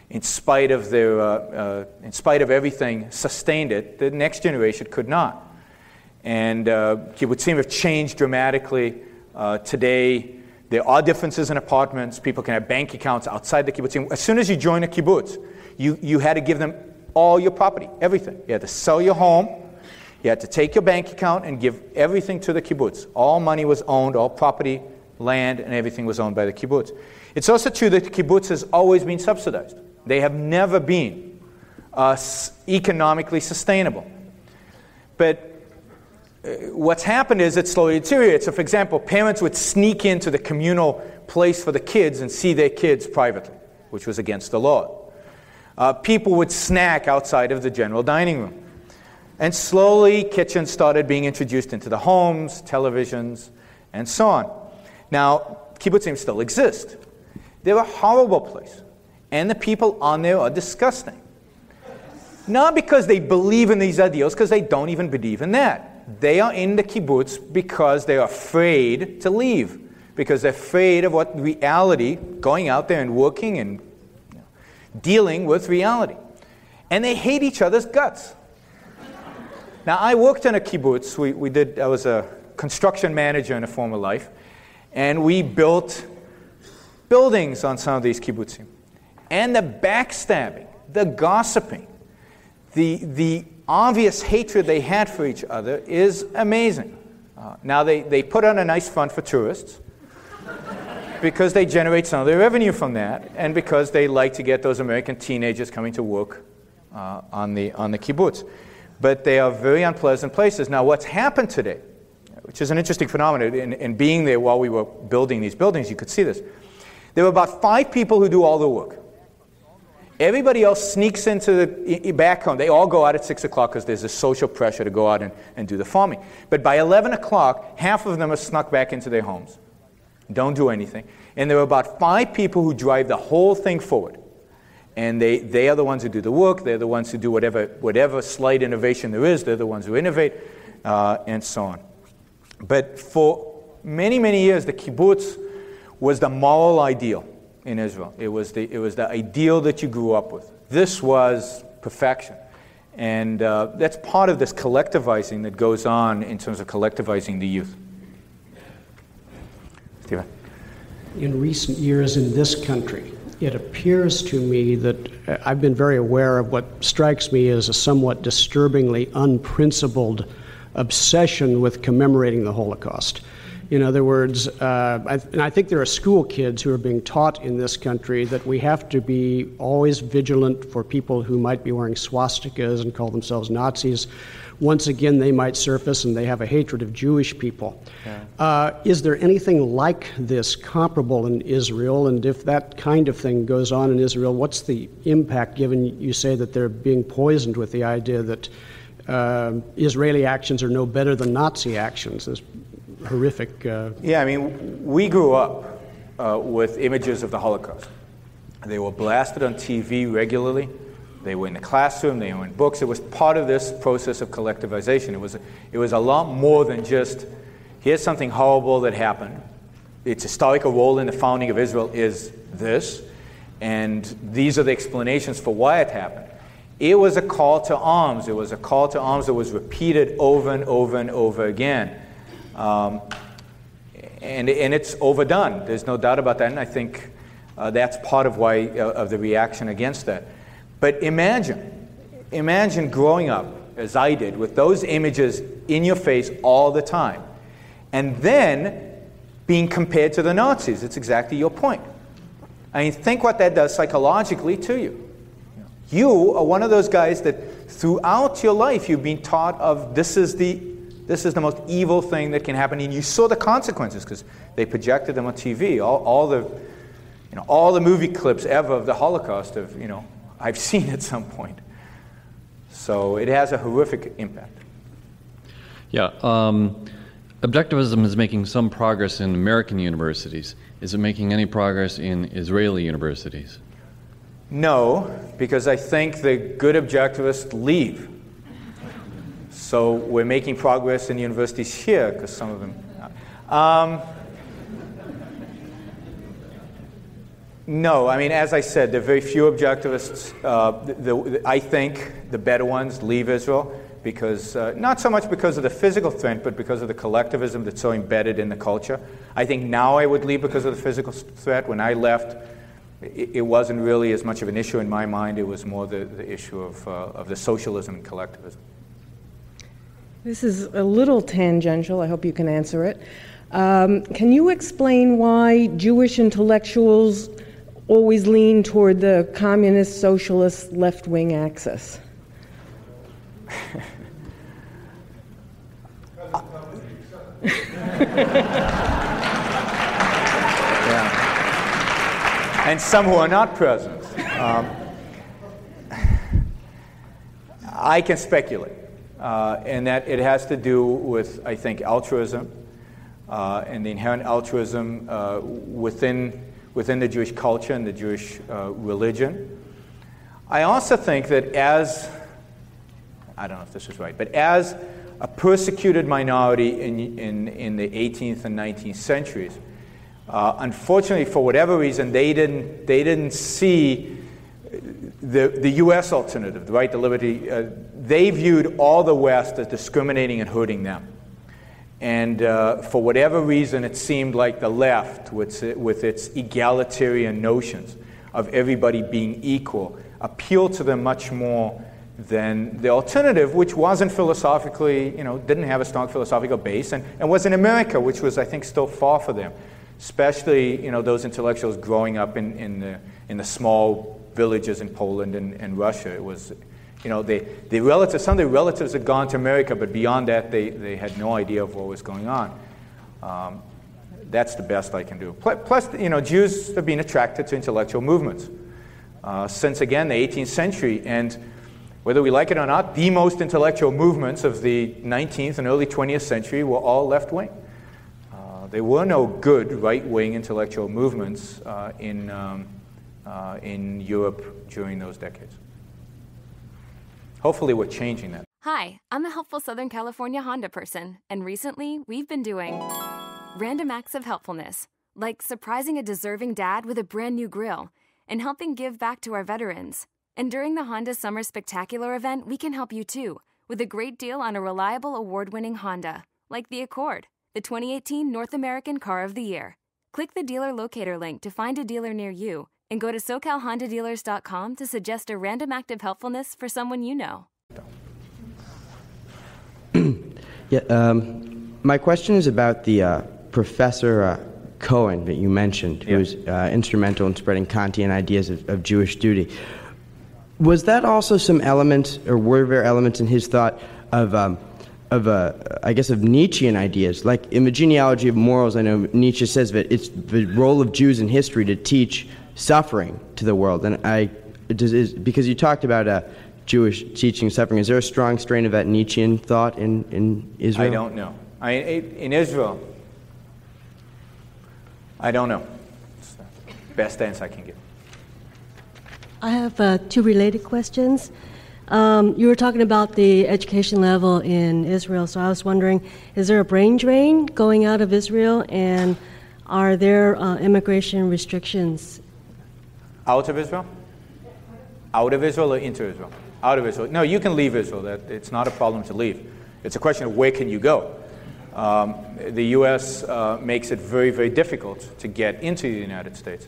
in spite of their, uh, uh, in spite of everything, sustained it, the next generation could not. And uh, kibbutzim have changed dramatically. Uh, today, there are differences in apartments. People can have bank accounts outside the kibbutzim. As soon as you join a kibbutz, you, you had to give them all your property, everything. You had to sell your home. You had to take your bank account and give everything to the kibbutz. All money was owned, all property, land, and everything was owned by the kibbutz. It's also true that the kibbutz has always been subsidized. They have never been uh, economically sustainable. But what's happened is it slowly deteriorates. So, for example, parents would sneak into the communal place for the kids and see their kids privately, which was against the law. Uh, people would snack outside of the general dining room. And slowly, kitchens started being introduced into the homes, televisions, and so on. Now, kibbutzim still exist. They're a horrible place, and the people on there are disgusting. Not because they believe in these ideals, because they don't even believe in that. They are in the kibbutz because they're afraid to leave, because they're afraid of what reality, going out there and working and you know, dealing with reality. And they hate each other's guts. Now, I worked in a kibbutz. We, we did, I was a construction manager in a former life, and we built buildings on some of these kibbutzim. And the backstabbing, the gossiping, the, the obvious hatred they had for each other is amazing. Uh, now, they, they put on a nice front for tourists because they generate some of their revenue from that, and because they like to get those American teenagers coming to work uh, on, the, on the kibbutz. But they are very unpleasant places. Now, what's happened today, which is an interesting phenomenon, in, and being there while we were building these buildings, you could see this. There were about five people who do all the work. Everybody else sneaks into the back home. They all go out at 6 o'clock because there's a social pressure to go out and, and do the farming. But by 11 o'clock, half of them are snuck back into their homes. Don't do anything. And there are about five people who drive the whole thing forward. And they, they are the ones who do the work. They're the ones who do whatever, whatever slight innovation there is. They're the ones who innovate, uh, and so on. But for many, many years, the kibbutz was the moral ideal in Israel. It was the, it was the ideal that you grew up with. This was perfection. And uh, that's part of this collectivizing that goes on in terms of collectivizing the youth. Stephen. In recent years in this country, it appears to me that uh, I've been very aware of what strikes me as a somewhat disturbingly unprincipled obsession with commemorating the Holocaust. In other words, uh, I, and I think there are school kids who are being taught in this country that we have to be always vigilant for people who might be wearing swastikas and call themselves Nazis. Once again, they might surface and they have a hatred of Jewish people. Yeah. Uh, is there anything like this comparable in Israel? And if that kind of thing goes on in Israel, what's the impact given you say that they're being poisoned with the idea that? Uh, Israeli actions are no better than Nazi actions. There's horrific. Uh... Yeah, I mean, we grew up uh, with images of the Holocaust. They were blasted on TV regularly. They were in the classroom. They were in books. It was part of this process of collectivization. It was, it was a lot more than just here's something horrible that happened. Its historical role in the founding of Israel is this, and these are the explanations for why it happened. It was a call to arms. It was a call to arms that was repeated over and over and over again. Um, and, and it's overdone. There's no doubt about that. And I think uh, that's part of why uh, of the reaction against that. But imagine, imagine growing up as I did with those images in your face all the time, and then being compared to the Nazis. It's exactly your point. I mean, think what that does psychologically to you. You are one of those guys that throughout your life you've been taught of this is the this is the most evil thing that can happen. And you saw the consequences because they projected them on TV. All, all, the, you know, all the movie clips ever of the Holocaust of, you know, I've <laughs> seen at some point. So it has a horrific impact. Yeah. Um, objectivism is making some progress in American universities. Is it making any progress in Israeli universities? No, because I think the good objectivists leave so we're making progress in universities here because some of them. Um, no, I mean, as I said, there are very few objectivists. Uh, the, the, I think the better ones leave Israel because, uh, not so much because of the physical threat, but because of the collectivism that's so embedded in the culture. I think now I would leave because of the physical threat. When I left, it, wasn't really as much of an issue in my mind, it was more the, the issue of, uh, of the socialism and collectivism. This is a little tangential. I hope you can answer it. Um, can you explain why Jewish intellectuals always lean toward the communist, socialist, left wing axis? yeah. And some who are not present. Um, I can speculate uh, and that it has to do with, I think, altruism uh, and the inherent altruism uh, within, within the Jewish culture and the Jewish uh, religion. I also think that as, I don't know if this is right, but as a persecuted minority in, in, in the 18th and 19th centuries, uh, unfortunately, for whatever reason, they didn't, they didn't see the, the U.S. alternative, the right to liberty, uh, they viewed all the West as discriminating and hurting them. And uh, for whatever reason, it seemed like the left, with, with its egalitarian notions of everybody being equal, appealed to them much more than the alternative, which wasn't philosophically, you know, didn't have a strong philosophical base, and, and was in America, which was, I think, still far for them. especially you know those intellectuals growing up in, in the in the small villages in Poland and, and Russia. It was, you know, they, the relatives, some of the relatives had gone to America, but beyond that, they, they had no idea of what was going on. Um, that's the best I can do. Plus, you know, Jews have been attracted to intellectual movements uh, since, again, the 18th century. And whether we like it or not, the most intellectual movements of the 19th and early 20th century were all left wing. Uh, there were no good right wing intellectual movements uh, in, um, uh, in Europe during those decades. Hopefully, we're changing that. Hi, I'm a helpful Southern California Honda person, and recently we've been doing random acts of helpfulness, like surprising a deserving dad with a brand new grill and helping give back to our veterans. And during the Honda Summer Spectacular event, we can help you too with a great deal on a reliable award winning Honda, like the Accord, the 2018 North American Car of the Year. Click the dealer locator link to find a dealer near you and go to SoCalHondaDealers.com to suggest a random act of helpfulness for someone you know. <clears throat> yeah, um, my question is about the uh, Professor uh, Cohen that you mentioned, who was uh, instrumental in spreading Kantian ideas of, of Jewish duty. Was that also some element, or were there elements in his thought of um, of uh, I guess of Nietzschean ideas. Like in the genealogy of morals, I know Nietzsche says that it's the role of Jews in history to teach suffering to the world. And I, does, is, because you talked about uh, Jewish teaching suffering, is there a strong strain of that Nietzschean thought in, in Israel? I don't know. I, in Israel, I don't know. It's the best answer I can give. I have uh, two related questions. Um, you were talking about the education level in Israel, so I was wondering is there a brain drain going out of Israel, and are there uh, immigration restrictions out of Israel? Out of Israel or into Israel? Out of Israel. No, you can leave Israel. That, it's not a problem to leave. It's a question of where can you go. Um, the U.S. Uh, makes it very, very difficult to get into the United States.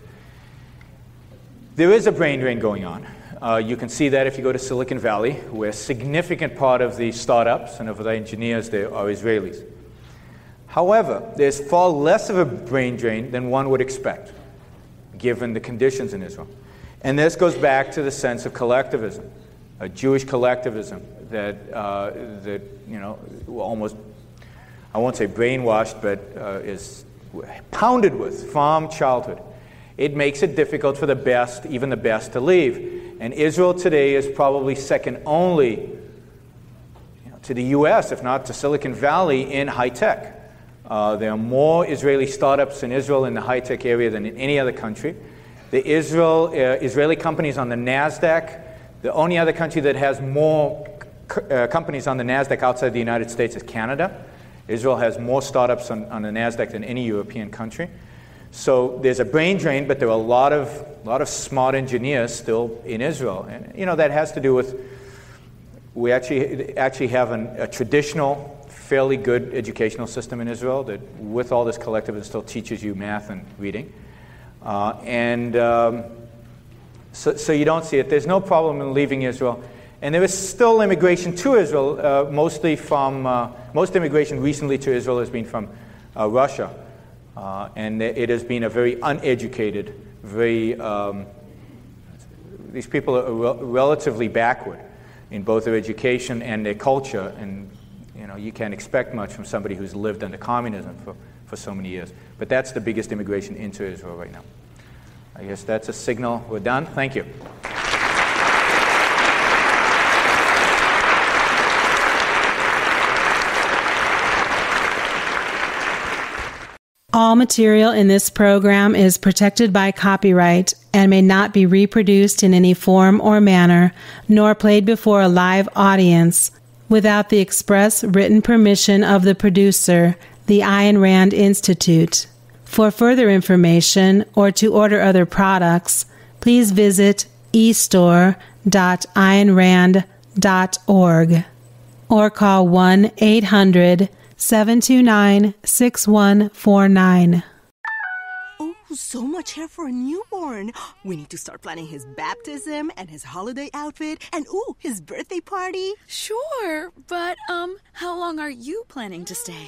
There is a brain drain going on. Uh, you can see that if you go to Silicon Valley, where a significant part of the startups and of the engineers there are Israelis. However, there's far less of a brain drain than one would expect given the conditions in Israel. And this goes back to the sense of collectivism, a Jewish collectivism that, uh, that you know, almost, I won't say brainwashed, but uh, is pounded with from childhood. It makes it difficult for the best, even the best, to leave. And Israel today is probably second only you know, to the U.S., if not to Silicon Valley, in high tech. Uh, there are more Israeli startups in Israel in the high tech area than in any other country. The Israel, uh, Israeli companies on the NASDAQ, the only other country that has more uh, companies on the NASDAQ outside the United States is Canada. Israel has more startups on, on the NASDAQ than any European country. So there's a brain drain, but there are a lot of, a lot of smart engineers still in Israel. And, you know, that has to do with we actually, actually have an, a traditional fairly good educational system in Israel that, with all this collectivism, still teaches you math and reading. Uh, and um, so, so you don't see it. There's no problem in leaving Israel. And there is still immigration to Israel, uh, mostly from, uh, most immigration recently to Israel has been from uh, Russia. Uh, and it has been a very uneducated, very, um, these people are re- relatively backward in both their education and their culture. And you know, you can't expect much from somebody who's lived under communism for, for so many years. But that's the biggest immigration into Israel right now. I guess that's a signal. We're done. Thank you. All material in this program is protected by copyright and may not be reproduced in any form or manner, nor played before a live audience without the express written permission of the producer, the Ayn Rand Institute. For further information or to order other products, please visit eStore.aynrand.org or call 1 800 729 6149 so much hair for a newborn. We need to start planning his baptism and his holiday outfit and ooh, his birthday party. Sure, but um how long are you planning to stay?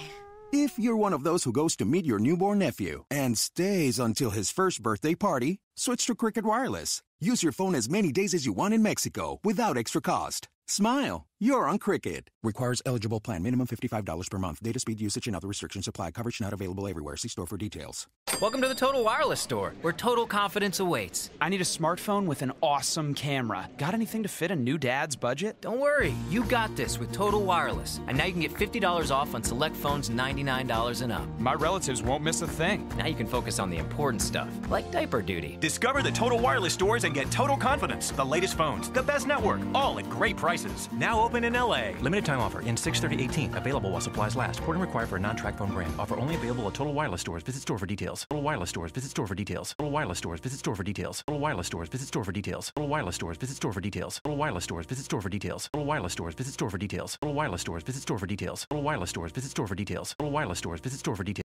If you're one of those who goes to meet your newborn nephew and stays until his first birthday party, switch to Cricket Wireless. Use your phone as many days as you want in Mexico without extra cost. Smile. You're on Cricket. Requires eligible plan. Minimum $55 per month. Data speed usage and other restrictions apply. Coverage not available everywhere. See store for details. Welcome to the Total Wireless Store, where total confidence awaits. I need a smartphone with an awesome camera. Got anything to fit a new dad's budget? Don't worry, you got this with Total Wireless. And now you can get $50 off on select phones $99 and up. My relatives won't miss a thing. Now you can focus on the important stuff, like diaper duty. Discover the Total Wireless stores and get total confidence. The latest phones, the best network, all at great prices. Now open in LA. Limited time offer in 63018. Available while supplies last. Porting required for a non-Tracfone brand. Offer only available at Total Wireless stores. Visit store for details. Total Wireless stores. Visit store for details. Total Wireless stores. Visit store for details. Total Wireless stores. Visit store for details. Total Wireless stores. Visit store for details. Total Wireless stores. Visit store for details. Total Wireless stores. Visit store for details. Total Wireless stores. Visit store for details. Total Wireless stores. Visit store for details. Total Wireless stores. Visit store for details.